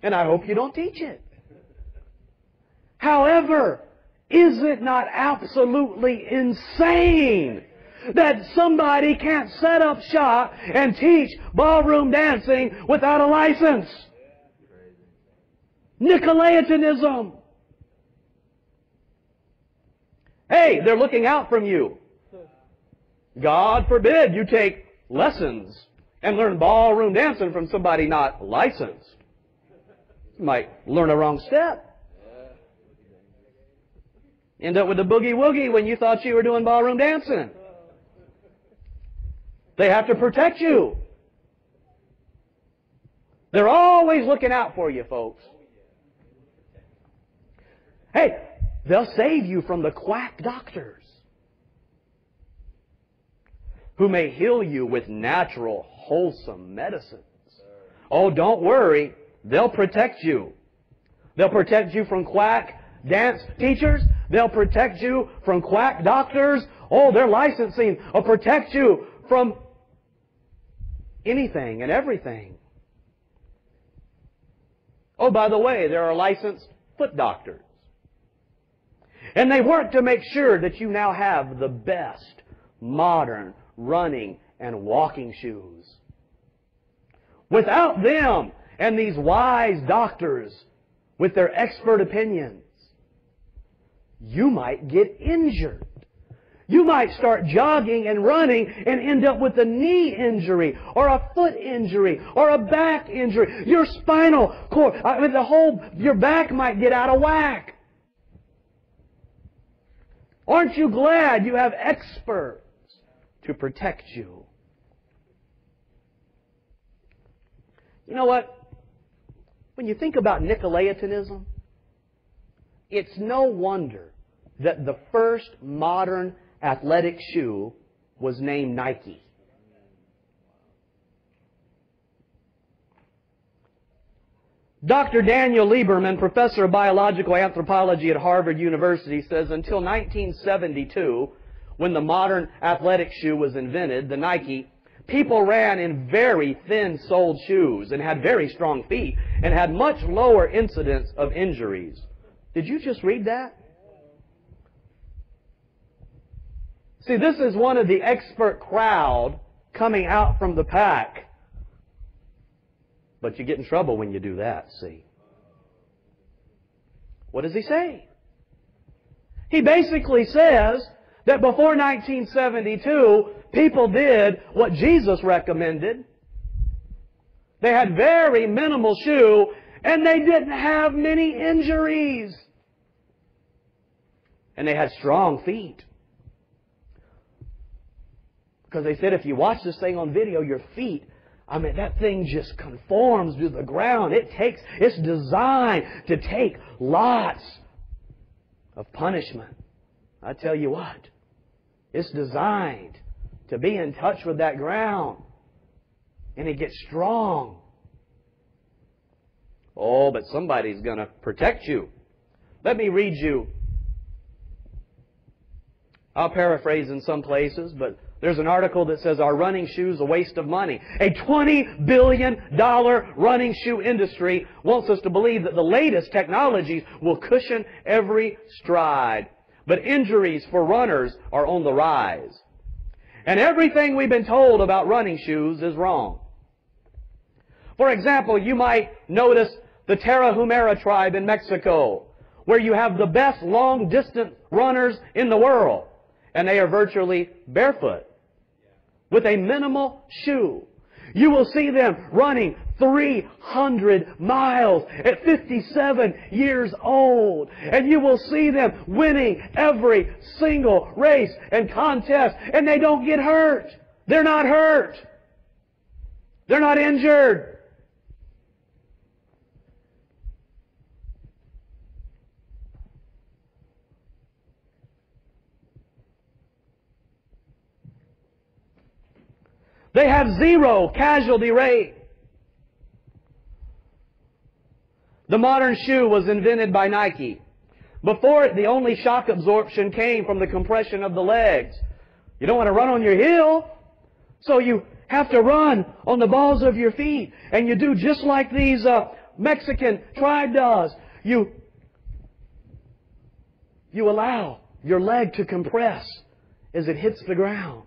And I hope you don't teach it. However, is it not absolutely insane that somebody can't set up shop and teach ballroom dancing without a license. Nicolaitanism. Hey, they're looking out from you. God forbid you take lessons and learn ballroom dancing from somebody not licensed. You might learn a wrong step. End up with a boogie woogie when you thought you were doing ballroom dancing. They have to protect you. They're always looking out for you, folks. Hey, they'll save you from the quack doctors who may heal you with natural, wholesome medicines. Oh, don't worry. They'll protect you. They'll protect you from quack dance teachers. They'll protect you from quack doctors. Oh, their licensing will protect you from anything and everything. Oh, by the way, there are licensed foot doctors. And they work to make sure that you now have the best modern running and walking shoes. Without them and these wise doctors with their expert opinions, you might get injured. You might start jogging and running and end up with a knee injury or a foot injury or a back injury. Your spinal cord, I mean the whole, your back might get out of whack. Aren't you glad you have experts to protect you? You know what? When you think about Nicolaitanism, it's no wonder that the first modern athletic shoe was named Nike. Dr. Daniel Lieberman, professor of biological anthropology at Harvard University, says until 1972, when the modern athletic shoe was invented, the Nike, people ran in very thin-soled shoes and had very strong feet and had much lower incidence of injuries. Did you just read that? See, this is one of the expert crowd coming out from the pack. But you get in trouble when you do that, see. What does he say? He basically says that before 1972, people did what Jesus recommended. They had very minimal shoe and they didn't have many injuries. And they had strong feet. Because they said if you watch this thing on video, your feet, I mean, that thing just conforms to the ground. It takes, it's designed to take lots of punishment. I tell you what, it's designed to be in touch with that ground. And it gets strong. Oh, but somebody's going to protect you. Let me read you. I'll paraphrase in some places, but there's an article that says our running shoes a waste of money. A $20 billion running shoe industry wants us to believe that the latest technologies will cushion every stride. But injuries for runners are on the rise. And everything we've been told about running shoes is wrong. For example, you might notice the Tarahumara tribe in Mexico, where you have the best long distance runners in the world, and they are virtually barefoot with a minimal shoe. You will see them running 300 miles at 57 years old. And you will see them winning every single race and contest. And they don't get hurt. They're not hurt. They're not injured. They have zero casualty rate. The modern shoe was invented by Nike. Before it, the only shock absorption came from the compression of the legs. You don't want to run on your heel, so you have to run on the balls of your feet. And you do just like these uh, Mexican tribe does. You, you allow your leg to compress as it hits the ground.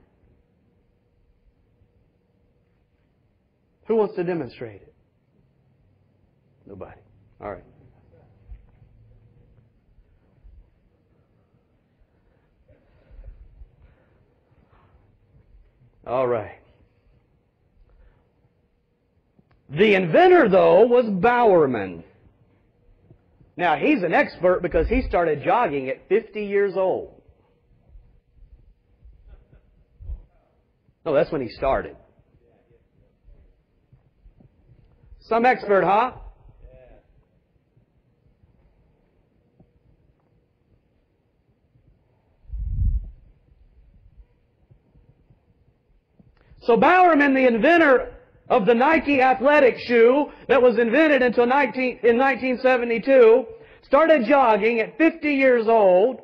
Who wants to demonstrate it? Nobody. All right. All right. The inventor, though, was Bowerman. Now, he's an expert because he started jogging at 50 years old. No, that's when he started. Some expert, huh? So Bowerman, the inventor of the Nike athletic shoe that was invented until 19, in 1972, started jogging at 50 years old,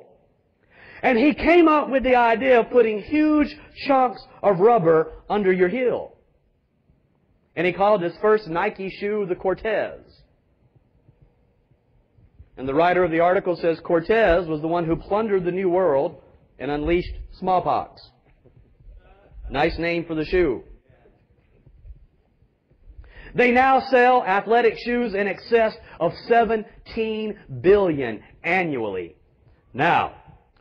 and he came up with the idea of putting huge chunks of rubber under your heel. And he called his first Nike shoe the Cortez. And the writer of the article says Cortez was the one who plundered the New World and unleashed smallpox. Nice name for the shoe. They now sell athletic shoes in excess of 17 billion annually. Now,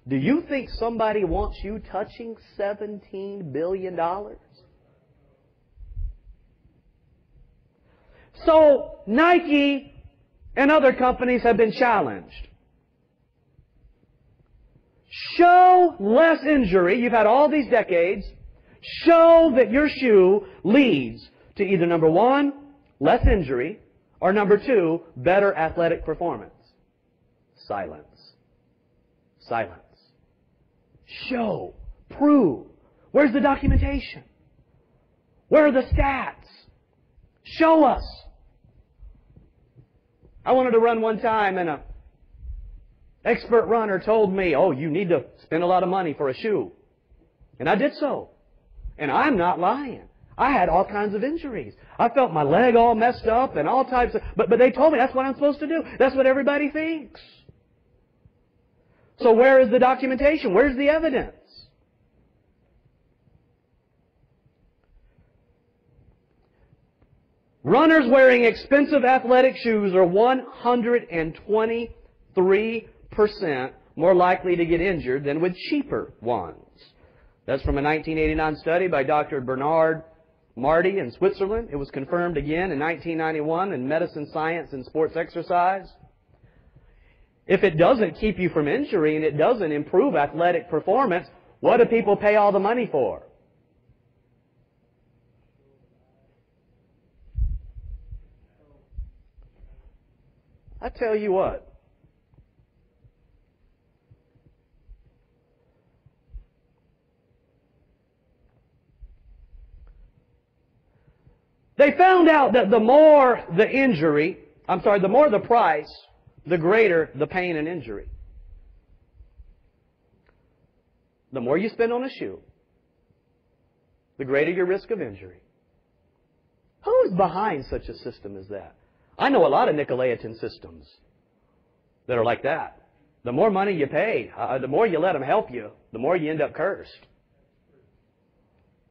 do you think somebody wants you touching 17 billion dollars? So Nike and other companies have been challenged. Show less injury. You've had all these decades. Show that your shoe leads to either number one, less injury, or number two, better athletic performance. Silence. Silence. Show. Prove. Where's the documentation? Where are the stats? Show us. I wanted to run one time and a expert runner told me, oh, you need to spend a lot of money for a shoe. And I did so. And I'm not lying. I had all kinds of injuries. I felt my leg all messed up and all types of, but, but they told me that's what I'm supposed to do. That's what everybody thinks. So where is the documentation? Where's the evidence? Runners wearing expensive athletic shoes are 123% more likely to get injured than with cheaper ones. That's from a 1989 study by Dr. Bernard Marti in Switzerland. It was confirmed again in 1991 in Medicine, Science, and Sports Exercise. If it doesn't keep you from injury and it doesn't improve athletic performance, what do people pay all the money for? I tell you what. They found out that the more the injury, I'm sorry, the more the price, the greater the pain and injury. The more you spend on a shoe, the greater your risk of injury. Who's behind such a system as that? I know a lot of Nicolaitan systems that are like that. The more money you pay, uh, the more you let them help you, the more you end up cursed.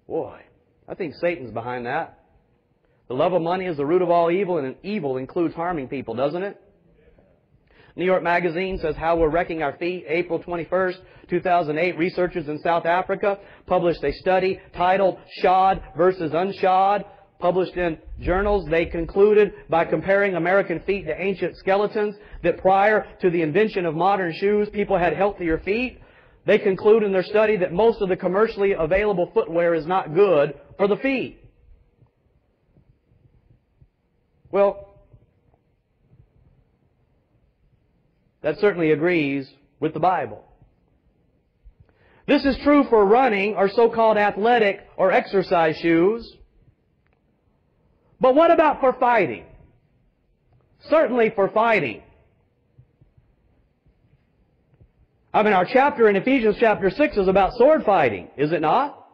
Boy, I think Satan's behind that. The love of money is the root of all evil, and evil includes harming people, doesn't it? New York Magazine says how we're wrecking our feet. April 21st, 2008, researchers in South Africa published a study titled Shod versus Unshod. Published in journals, they concluded by comparing American feet to ancient skeletons that prior to the invention of modern shoes, people had healthier feet. They conclude in their study that most of the commercially available footwear is not good for the feet. Well, That certainly agrees with the Bible. This is true for running or so-called athletic or exercise shoes. But what about for fighting? Certainly for fighting. I mean, our chapter in Ephesians chapter 6 is about sword fighting, is it not?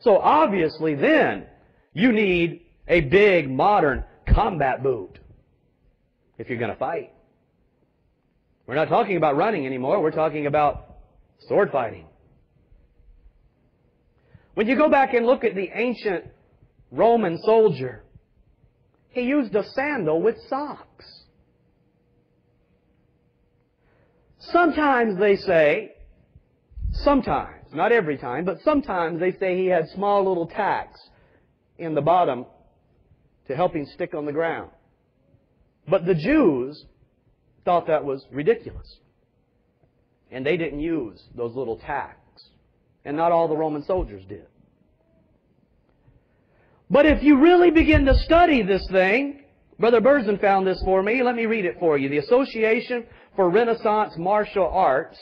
So obviously then, you need a big modern combat boot if you're going to fight. We're not talking about running anymore. We're talking about sword fighting. When you go back and look at the ancient Roman soldier, he used a sandal with socks. Sometimes they say, sometimes, not every time, but sometimes they say he had small little tacks in the bottom to help him stick on the ground. But the Jews thought that was ridiculous. And they didn't use those little tacks. And not all the Roman soldiers did. But if you really begin to study this thing, Brother Burson found this for me. Let me read it for you. The Association for Renaissance Martial Arts.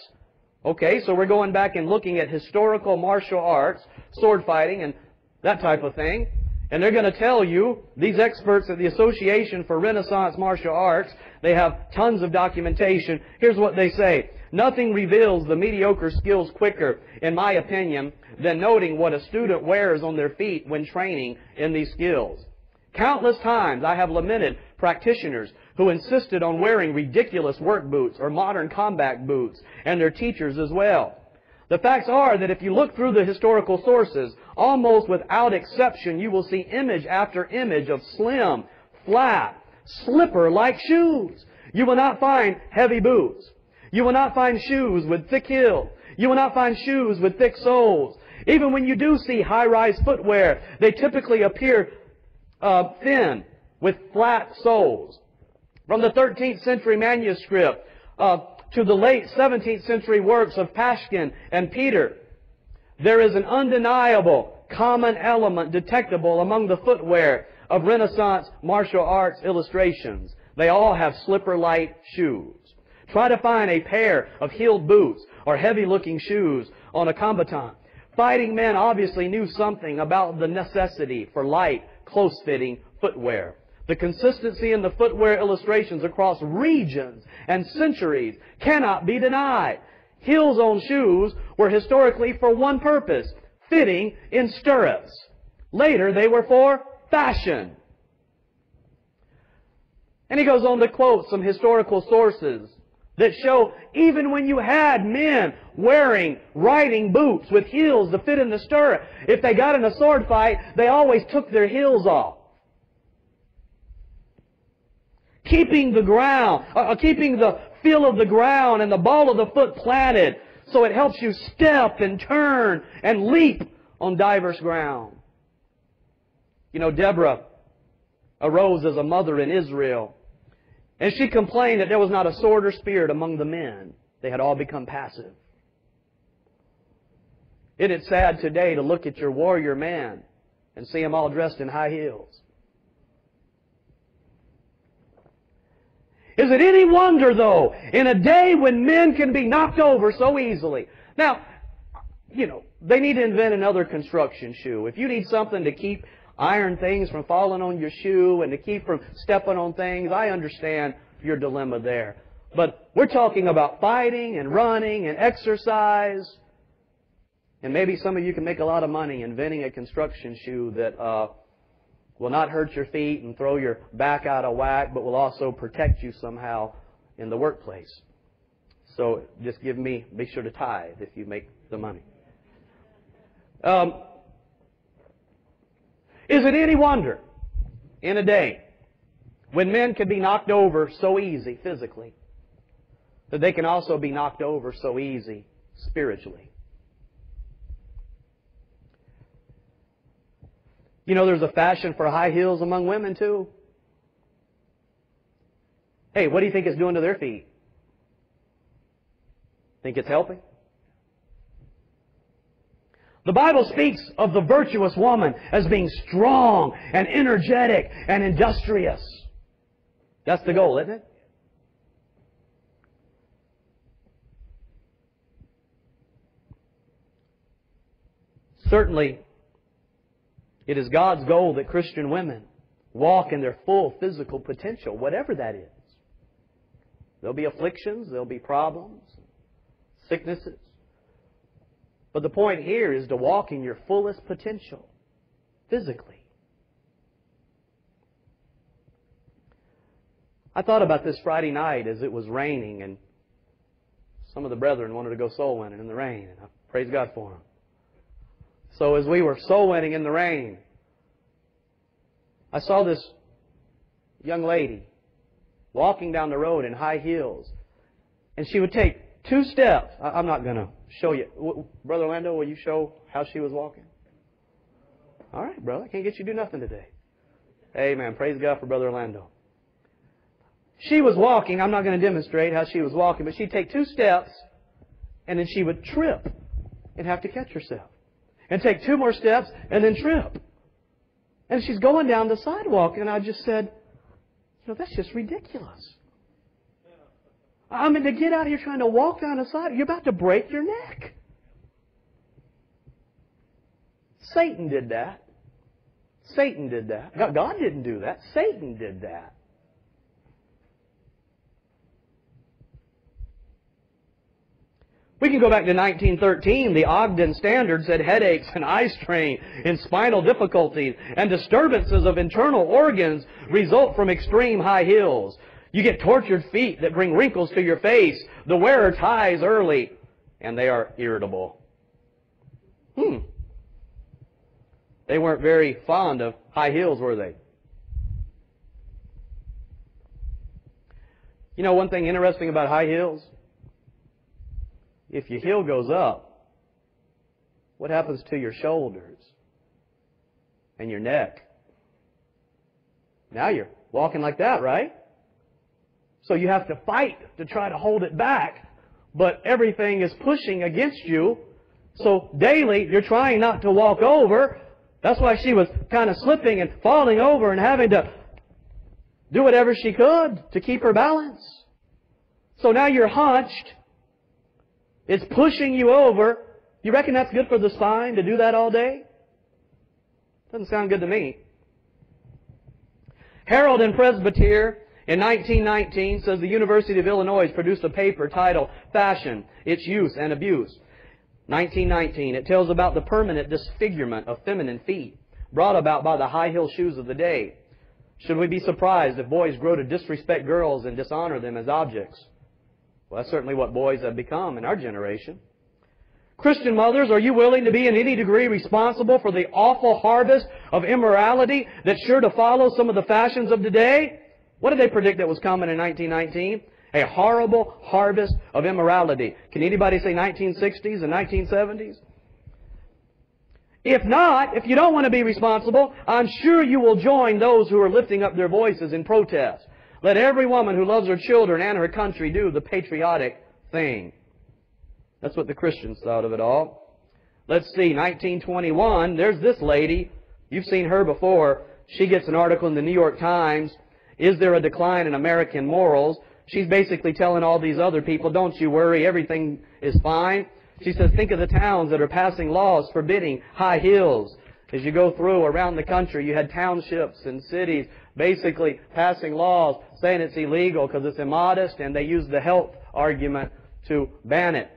Okay, so we're going back and looking at historical martial arts, sword fighting, and that type of thing. And they're going to tell you, these experts at the Association for Renaissance Martial Arts, they have tons of documentation. Here's what they say. Nothing reveals the mediocre skills quicker, in my opinion, than noting what a student wears on their feet when training in these skills. Countless times I have lamented practitioners who insisted on wearing ridiculous work boots or modern combat boots, and their teachers as well. The facts are that if you look through the historical sources, almost without exception, you will see image after image of slim, flat, slipper-like shoes. You will not find heavy boots. You will not find shoes with thick heels. You will not find shoes with thick soles. Even when you do see high-rise footwear, they typically appear uh, thin with flat soles. From the 13th century manuscript, uh, to the late 17th century works of Pashkin and Peter, there is an undeniable common element detectable among the footwear of Renaissance martial arts illustrations. They all have slipper-like shoes. Try to find a pair of heeled boots or heavy-looking shoes on a combatant. Fighting men obviously knew something about the necessity for light, close-fitting footwear. The consistency in the footwear illustrations across regions and centuries cannot be denied. Heels on shoes were historically for one purpose, fitting in stirrups. Later, they were for fashion. And he goes on to quote some historical sources that show even when you had men wearing riding boots with heels to fit in the stirrup, if they got in a sword fight, they always took their heels off keeping the ground, uh, uh, keeping the feel of the ground and the ball of the foot planted. So it helps you step and turn and leap on diverse ground. You know, Deborah arose as a mother in Israel. And she complained that there was not a sword or spirit among the men. They had all become passive. It sad today to look at your warrior man and see him all dressed in high heels? Is it any wonder, though, in a day when men can be knocked over so easily? Now, you know, they need to invent another construction shoe. If you need something to keep iron things from falling on your shoe and to keep from stepping on things, I understand your dilemma there. But we're talking about fighting and running and exercise. And maybe some of you can make a lot of money inventing a construction shoe that uh, will not hurt your feet and throw your back out of whack, but will also protect you somehow in the workplace. So just give me, be sure to tithe if you make the money. Um, is it any wonder in a day when men can be knocked over so easy physically that they can also be knocked over so easy spiritually? You know, there's a fashion for high heels among women, too. Hey, what do you think it's doing to their feet? Think it's helping? The Bible speaks of the virtuous woman as being strong and energetic and industrious. That's the goal, isn't it? Certainly, it is God's goal that Christian women walk in their full physical potential, whatever that is. There'll be afflictions, there'll be problems, sicknesses. But the point here is to walk in your fullest potential, physically. I thought about this Friday night as it was raining, and some of the brethren wanted to go soul winning in the rain, and I praise God for them. So as we were soul winning in the rain, I saw this young lady walking down the road in high heels. And she would take two steps. I'm not going to show you. Brother Lando, will you show how she was walking? All right, brother. I can't get you to do nothing today. Amen. Praise God for Brother Orlando. She was walking. I'm not going to demonstrate how she was walking, but she'd take two steps, and then she would trip and have to catch herself and take two more steps and then trip. And she's going down the sidewalk, and I just said, you know, that's just ridiculous. I mean, to get out here trying to walk down the side, you're about to break your neck. Satan did that. Satan did that. God didn't do that. Satan did that. We can go back to 1913. The Ogden Standard said headaches and eye strain and spinal difficulties and disturbances of internal organs result from extreme high heels. You get tortured feet that bring wrinkles to your face. The wearer ties early and they are irritable. Hmm. They weren't very fond of high heels, were they? You know one thing interesting about high heels? if your heel goes up, what happens to your shoulders and your neck? Now you're walking like that, right? So you have to fight to try to hold it back, but everything is pushing against you. So daily, you're trying not to walk over. That's why she was kind of slipping and falling over and having to do whatever she could to keep her balance. So now you're hunched it's pushing you over. You reckon that's good for the spine to do that all day? Doesn't sound good to me. Herald and Presbyter in 1919 says the University of Illinois produced a paper titled Fashion, Its Use and Abuse. 1919. It tells about the permanent disfigurement of feminine feet brought about by the high heel shoes of the day. Should we be surprised if boys grow to disrespect girls and dishonor them as objects? Well, that's certainly what boys have become in our generation. Christian mothers, are you willing to be in any degree responsible for the awful harvest of immorality that's sure to follow some of the fashions of today? What did they predict that was coming in 1919? A horrible harvest of immorality. Can anybody say 1960s and 1970s? If not, if you don't want to be responsible, I'm sure you will join those who are lifting up their voices in protest. Let every woman who loves her children and her country do the patriotic thing. That's what the Christians thought of it all. Let's see, 1921, there's this lady. You've seen her before. She gets an article in the New York Times. Is there a decline in American morals? She's basically telling all these other people, don't you worry, everything is fine. She says, think of the towns that are passing laws forbidding high heels. As you go through around the country, you had townships and cities basically passing laws saying it's illegal because it's immodest, and they use the health argument to ban it.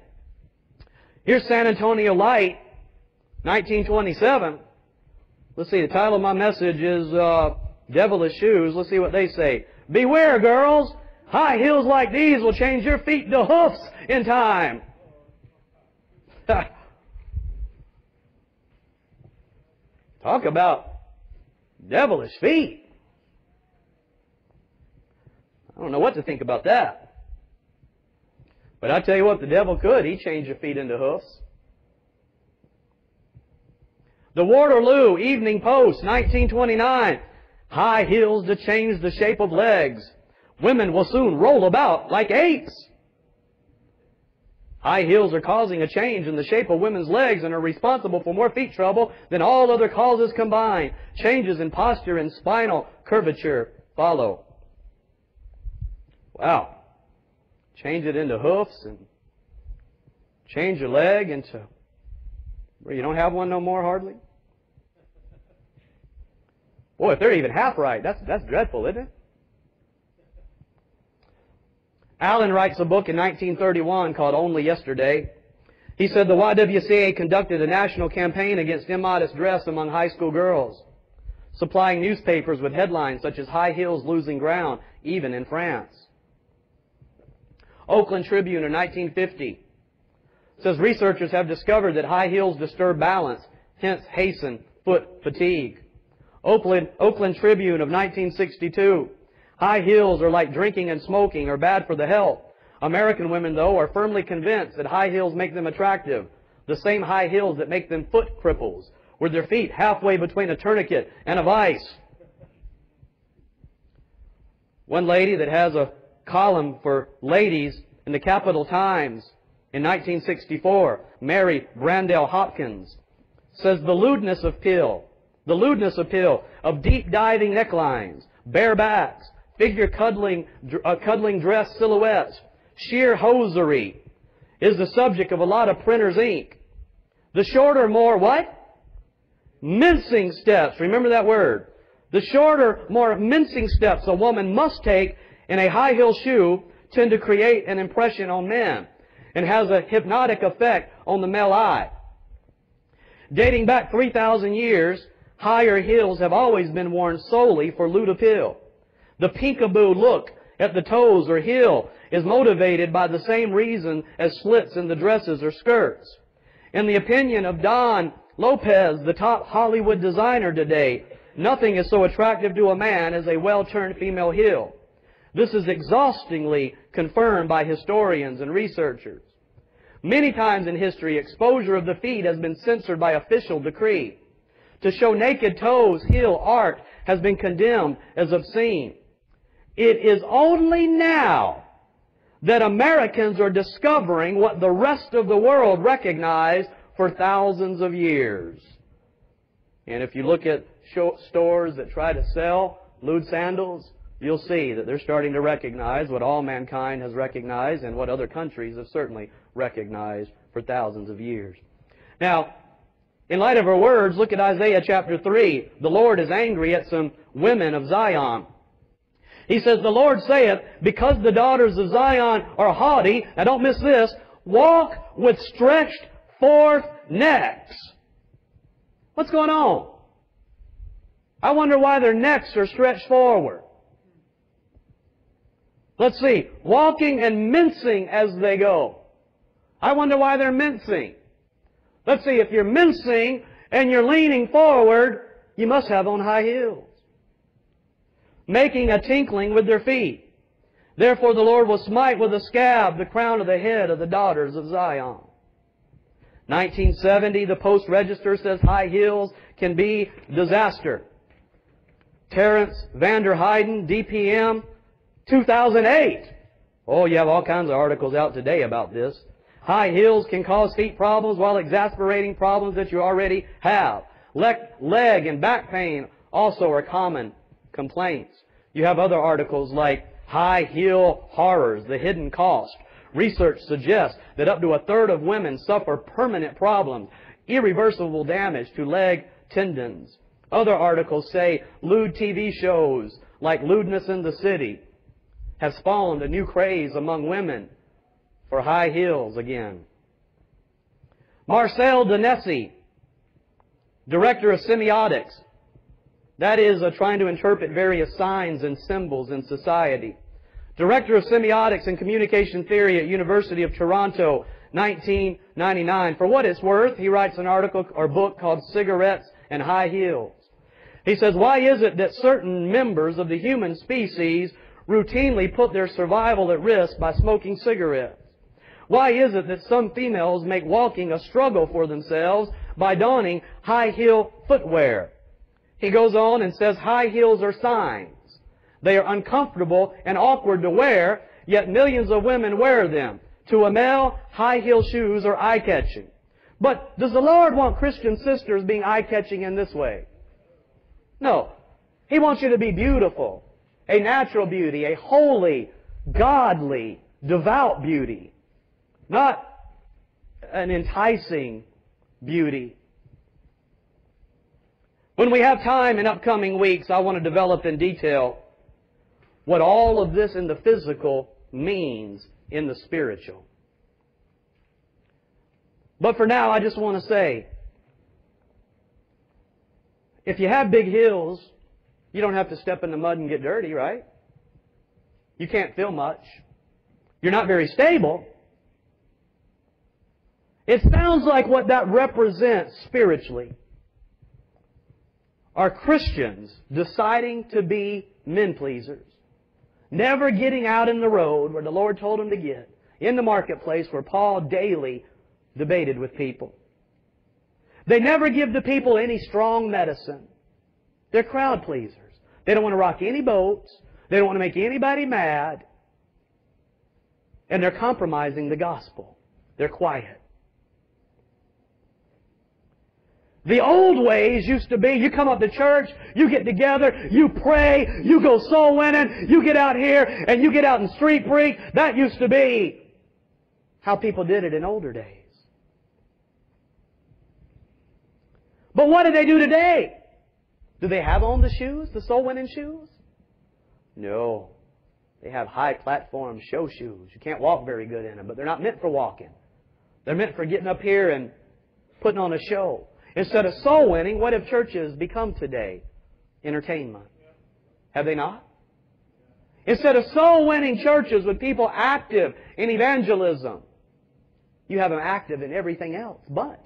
Here's San Antonio Light, 1927. Let's see, the title of my message is uh, Devilish Shoes. Let's see what they say. Beware, girls! High heels like these will change your feet to hoofs in time. [laughs] Talk about devilish feet. I don't know what to think about that. But I tell you what, the devil could. He changed your feet into hoofs. The Waterloo Evening Post, 1929. High heels to change the shape of legs. Women will soon roll about like apes. High heels are causing a change in the shape of women's legs and are responsible for more feet trouble than all other causes combined. Changes in posture and spinal curvature follow. Wow. Change it into hoofs and change your leg into where you don't have one no more hardly. Boy, if they're even half right, that's, that's dreadful, isn't it? Allen writes a book in 1931 called Only Yesterday. He said the YWCA conducted a national campaign against immodest dress among high school girls, supplying newspapers with headlines such as High Heels Losing Ground, even in France. Oakland Tribune in 1950 says researchers have discovered that high heels disturb balance, hence hasten foot fatigue. Oakland, Oakland Tribune of 1962 High heels are like drinking and smoking are bad for the health. American women, though, are firmly convinced that high heels make them attractive. The same high heels that make them foot cripples, with their feet halfway between a tourniquet and a vice. One lady that has a column for ladies in the Capital Times in 1964, Mary Brandell Hopkins, says the lewdness of pill, the lewdness appeal of deep diving necklines, bare backs, figure cuddling, uh, cuddling dress silhouettes, sheer hosiery is the subject of a lot of printer's ink. The shorter, more what? Mincing steps. Remember that word. The shorter, more mincing steps a woman must take in a high heel shoe tend to create an impression on men and has a hypnotic effect on the male eye. Dating back 3,000 years, higher heels have always been worn solely for lewd appeal. The peekaboo look at the toes or heel is motivated by the same reason as slits in the dresses or skirts. In the opinion of Don Loper, the top Hollywood designer today, nothing is so attractive to a man as a well-turned female heel. This is exhaustingly confirmed by historians and researchers. Many times in history, exposure of the feet has been censored by official decree. To show naked toes, heel art has been condemned as obscene. It is only now that Americans are discovering what the rest of the world recognized for thousands of years. And if you look at stores that try to sell lewd sandals, you'll see that they're starting to recognize what all mankind has recognized and what other countries have certainly recognized for thousands of years. Now, in light of her words, look at Isaiah chapter 3. The Lord is angry at some women of Zion. He says, The Lord saith, because the daughters of Zion are haughty, now don't miss this, walk with stretched forth necks. What's going on? I wonder why their necks are stretched forward. Let's see. Walking and mincing as they go. I wonder why they're mincing. Let's see. If you're mincing and you're leaning forward, you must have on high heels making a tinkling with their feet. Therefore the Lord will smite with a scab the crown of the head of the daughters of Zion. 1970, the Post Register says high heels can be disaster. Terence van der Heijden, DPM, 2008. Oh, you have all kinds of articles out today about this. High heels can cause feet problems while exasperating problems that you already have. Leg and back pain also are common complaints. You have other articles like high heel horrors, the hidden cost. Research suggests that up to a third of women suffer permanent problems, irreversible damage to leg tendons. Other articles say lewd TV shows like Lewdness in the City have spawned a new craze among women for high heels again. Marcel Danesi, director of semiotics, that is, uh, trying to interpret various signs and symbols in society. Director of Semiotics and Communication Theory at University of Toronto, 1999. For what it's worth, he writes an article or book called Cigarettes and High Heels. He says, why is it that certain members of the human species routinely put their survival at risk by smoking cigarettes? Why is it that some females make walking a struggle for themselves by donning high heel footwear? He goes on and says high heels are signs. They are uncomfortable and awkward to wear, yet millions of women wear them. To a male, high heel shoes are eye-catching. But does the Lord want Christian sisters being eye-catching in this way? No. He wants you to be beautiful. A natural beauty, a holy, godly, devout beauty. Not an enticing beauty. When we have time in upcoming weeks, I want to develop in detail what all of this in the physical means in the spiritual. But for now, I just want to say, if you have big heels, you don't have to step in the mud and get dirty, right? You can't feel much. You're not very stable. It sounds like what that represents spiritually are Christians deciding to be men pleasers. Never getting out in the road where the Lord told them to get. In the marketplace where Paul daily debated with people. They never give the people any strong medicine. They're crowd pleasers. They don't want to rock any boats. They don't want to make anybody mad. And they're compromising the gospel. They're quiet. The old ways used to be, you come up to church, you get together, you pray, you go soul winning, you get out here, and you get out and street preach. That used to be how people did it in older days. But what do they do today? Do they have on the shoes, the soul winning shoes? No. They have high platform show shoes. You can't walk very good in them, but they're not meant for walking. They're meant for getting up here and putting on a show. Instead of soul winning, what have churches become today? Entertainment. Have they not? Instead of soul winning churches with people active in evangelism, you have them active in everything else but.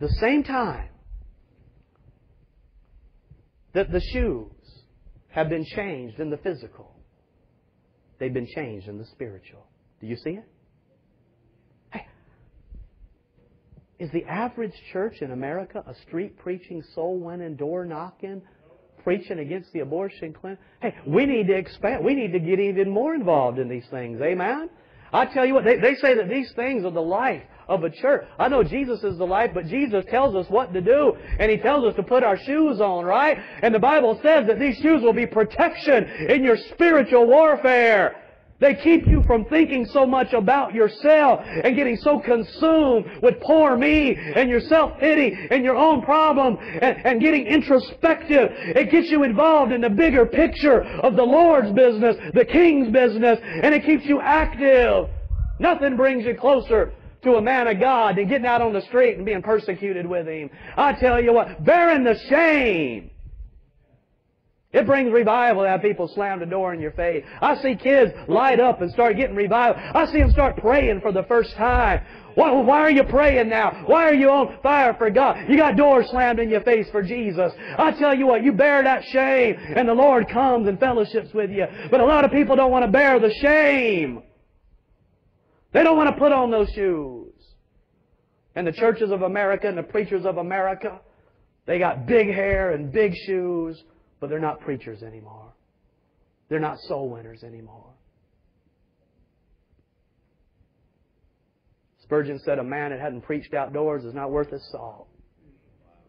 The same time that the shoes have been changed in the physical, they've been changed in the spiritual. Do you see it? Is the average church in America a street preaching, soul winning, door knocking, preaching against the abortion clinic? Hey, we need to expand. We need to get even more involved in these things. Amen? I tell you what, they, they say that these things are the life of a church. I know Jesus is the life, but Jesus tells us what to do. And He tells us to put our shoes on, right? And the Bible says that these shoes will be protection in your spiritual warfare. They keep you from thinking so much about yourself and getting so consumed with poor me and your self-pity and your own problem and, and, getting introspective. It gets you involved in the bigger picture of the Lord's business, the King's business, and it keeps you active. Nothing brings you closer to a man of God than getting out on the street and being persecuted with him. I tell you what, bearing the shame It brings revival to have people slam the door in your face. I see kids light up and start getting revival. I see them start praying for the first time. Why, why are you praying now? Why are you on fire for God? You got doors slammed in your face for Jesus. I tell you what, you bear that shame and the Lord comes and fellowships with you. But a lot of people don't want to bear the shame. They don't want to put on those shoes. And the churches of America and the preachers of America, they got big hair and big shoes, but they're not preachers anymore. They're not soul winners anymore. Spurgeon said, A man that hadn't preached outdoors is not worth his salt.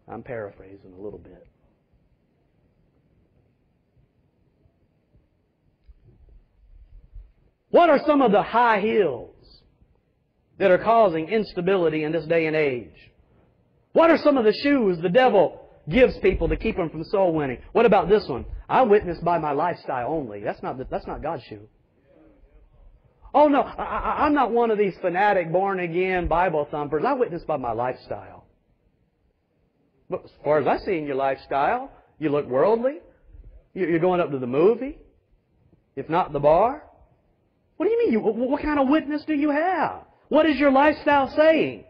I'm paraphrasing a little bit. What are some of the high hills that are causing instability in this day and age? What are some of the shoes the devil gives people to keep them from soul winning? What about this one? I witness by my lifestyle only. That's not, that's not God's shoe. Oh no, I, am not one of these fanatic, born again Bible thumpers. I witness by my lifestyle. But as far as I see in your lifestyle, you look worldly. You're going up to the movie, if not the bar. What do you mean? You, what kind of witness do you have? What is your lifestyle saying?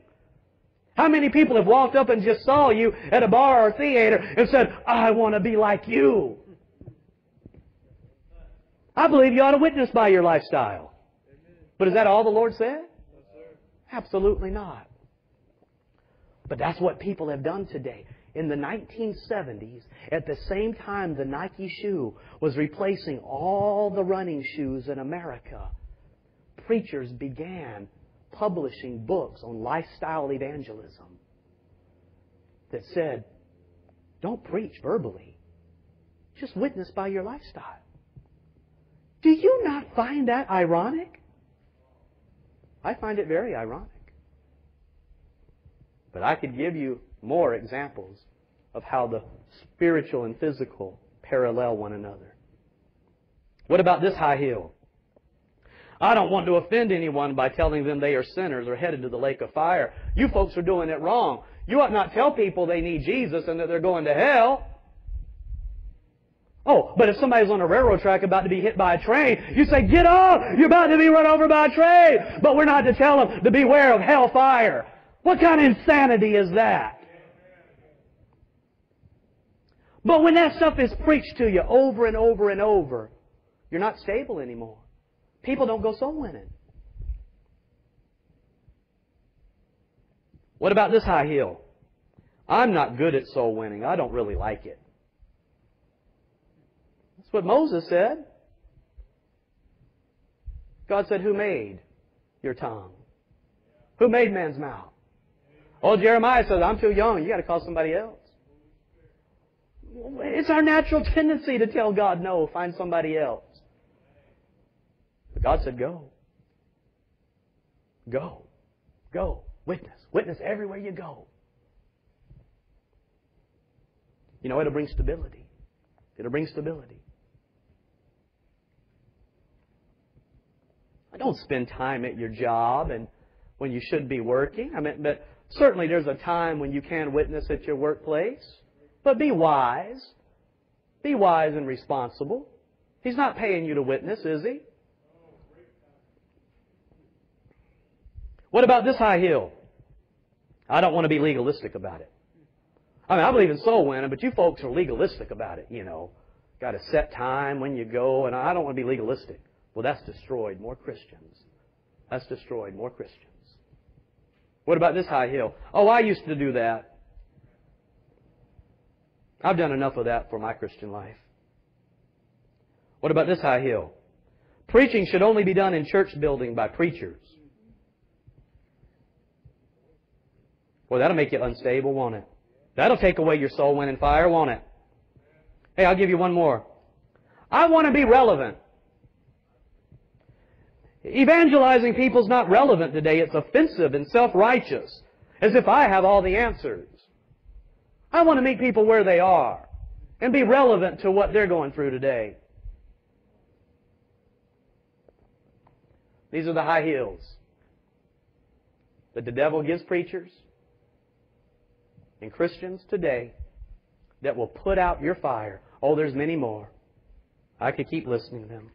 How many people have walked up and just saw you at a bar or theater and said, I want to be like you? I believe you ought to witness by your lifestyle. But is that all the Lord said? Absolutely not. But that's what people have done today. In the 1970s, at the same time the Nike shoe was replacing all the running shoes in America, preachers began publishing books on lifestyle evangelism that said, don't preach verbally. Just witness by your lifestyle. Do you not find that ironic? I find it very ironic. But I could give you more examples of how the spiritual and physical parallel one another. What about this high hill? I don't want to offend anyone by telling them they are sinners or headed to the lake of fire. You folks are doing it wrong. You ought not tell people they need Jesus and that they're going to hell. Oh, but if somebody's on a railroad track about to be hit by a train, you say, get off! You're about to be run over by a train! But we're not to tell them to beware of hellfire. What kind of insanity is that? But when that stuff is preached to you over and over and over, you're not stable anymore. People don't go soul winning. What about this high heel? I'm not good at soul winning. I don't really like it. That's what Moses said. God said, Who made your tongue? Who made man's mouth? Oh, Jeremiah says, I'm too young. You got to call somebody else. It's our natural tendency to tell God no, find somebody else. But God said, Go. Go. Go. Witness. Witness everywhere you go. You know, it'll bring stability. It'll bring stability. I don't spend time at your job and when you should be working. I mean, but certainly there's a time when you can witness at your workplace. But be wise. Be wise and responsible. He's not paying you to witness, is he? What about this high hill? I don't want to be legalistic about it. I mean, I believe in soul winning, but you folks are legalistic about it, you know. Got a set time when you go, and I don't want to be legalistic. Well, that's destroyed more Christians. That's destroyed more Christians. What about this high hill? Oh, I used to do that. I've done enough of that for my Christian life. What about this high hill? Preaching should only be done in church building by preachers. Well, that'll make you unstable, won't it? That'll take away your soul winning fire, won't it? Hey, I'll give you one more. I want to be relevant. Evangelizing people is not relevant today. It's offensive and self-righteous, as if I have all the answers. I want to meet people where they are and be relevant to what they're going through today. These are the high heels that the devil gives preachers and Christians today that will put out your fire. Oh, there's many more. I could keep listening to them.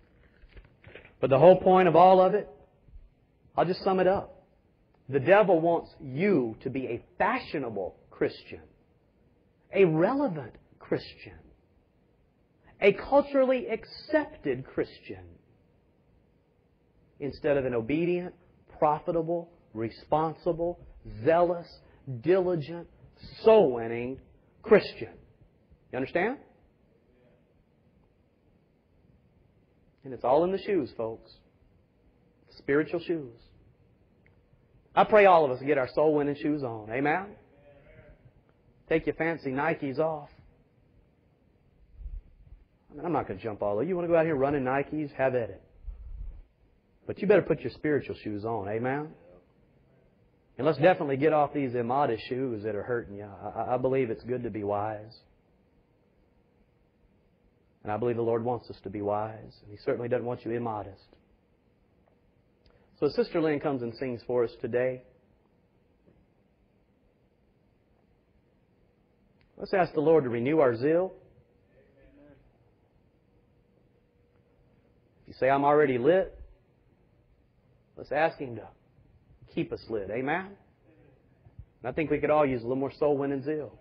But the whole point of all of it, I'll just sum it up. The devil wants you to be a fashionable Christian, a relevant Christian, a culturally accepted Christian, instead of an obedient, profitable, responsible, zealous, diligent, soul winning Christian. You understand? And it's all in the shoes, folks. Spiritual shoes. I pray all of us get our soul winning shoes on. Amen? Take your fancy Nikes off. I mean, I'm not going to jump all over. You want to go out here running Nikes? Have at it. But you better put your spiritual shoes on. Amen? And let's definitely get off these immodest shoes that are hurting you. I, I believe it's good to be wise. And I believe the Lord wants us to be wise. And He certainly doesn't want you immodest. So Sister Lynn comes and sings for us today. Let's ask the Lord to renew our zeal. If you say, I'm already lit, let's ask Him to keep us lit. Amen? And I think we could all use a little more soul winning zeal.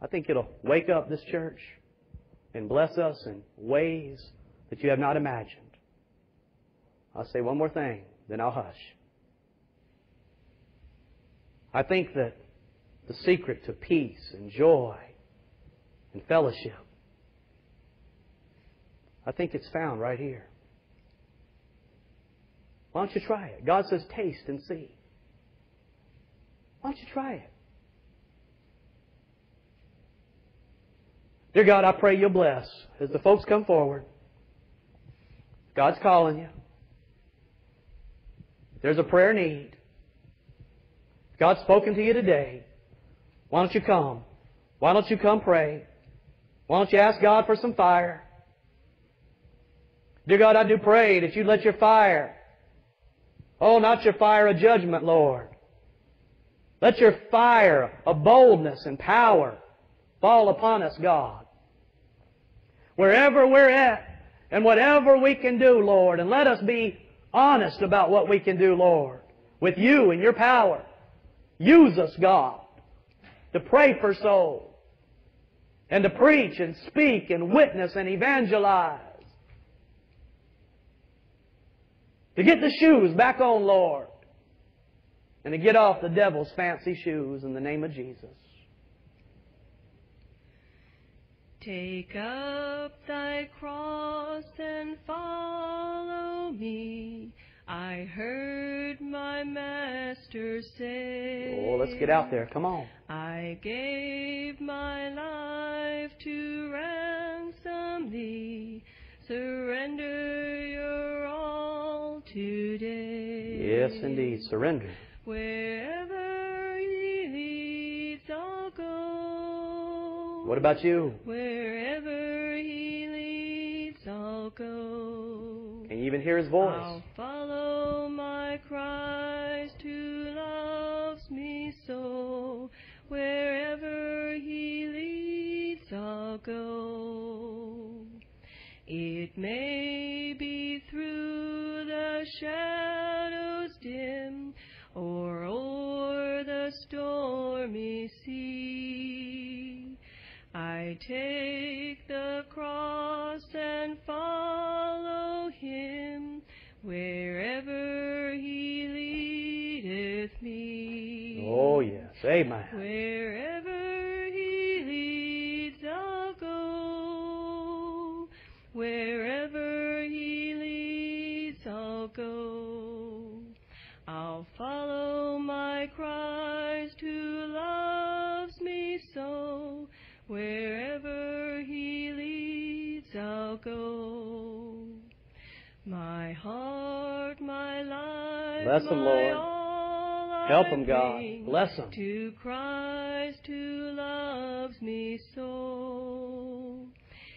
I think it'll wake up this church and bless us in ways that you have not imagined. I'll say one more thing, then I'll hush. I think that the secret to peace and joy and fellowship, I think it's found right here. Why don't you try it? God says, taste and see. Why don't you try it? Dear God, I pray you'll bless as the folks come forward. God's calling you. There's a prayer need. God's spoken to you today. Why don't you come? Why don't you come pray? Why don't you ask God for some fire? Dear God, I do pray that you'd let your fire Oh, not your fire of judgment, Lord. Let your fire of boldness and power fall upon us, God. Wherever we're at and whatever we can do, Lord, and let us be honest about what we can do, Lord, with you and your power. Use us, God, to pray for souls and to preach and speak and witness and evangelize To get the shoes back on, Lord. And to get off the devil's fancy shoes in the name of Jesus. Take up thy cross and follow me. I heard my master say. Oh, let's get out there. Come on. I gave my life to ransom thee. Surrender your all today. Yes, indeed. Surrender. Wherever He leads, I'll go. What about you? Wherever He leads, I'll go. Can you even hear His voice? I'll follow my Christ who loves me so. Wherever He leads, I'll go. It may be shadows dim or o'er the stormy sea. I take the cross and follow him wherever he leadeth me. Oh, yes. Amen. Wherever he leads, I'll go. Wherever Wherever he leads, I'll go. My heart, my life, Bless my Lord. all I Help 'em, God. bring Bless 'em. To Christ who loves me so.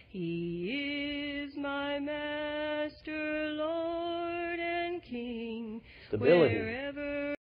He is my Master, Lord and King. Stability. Wherever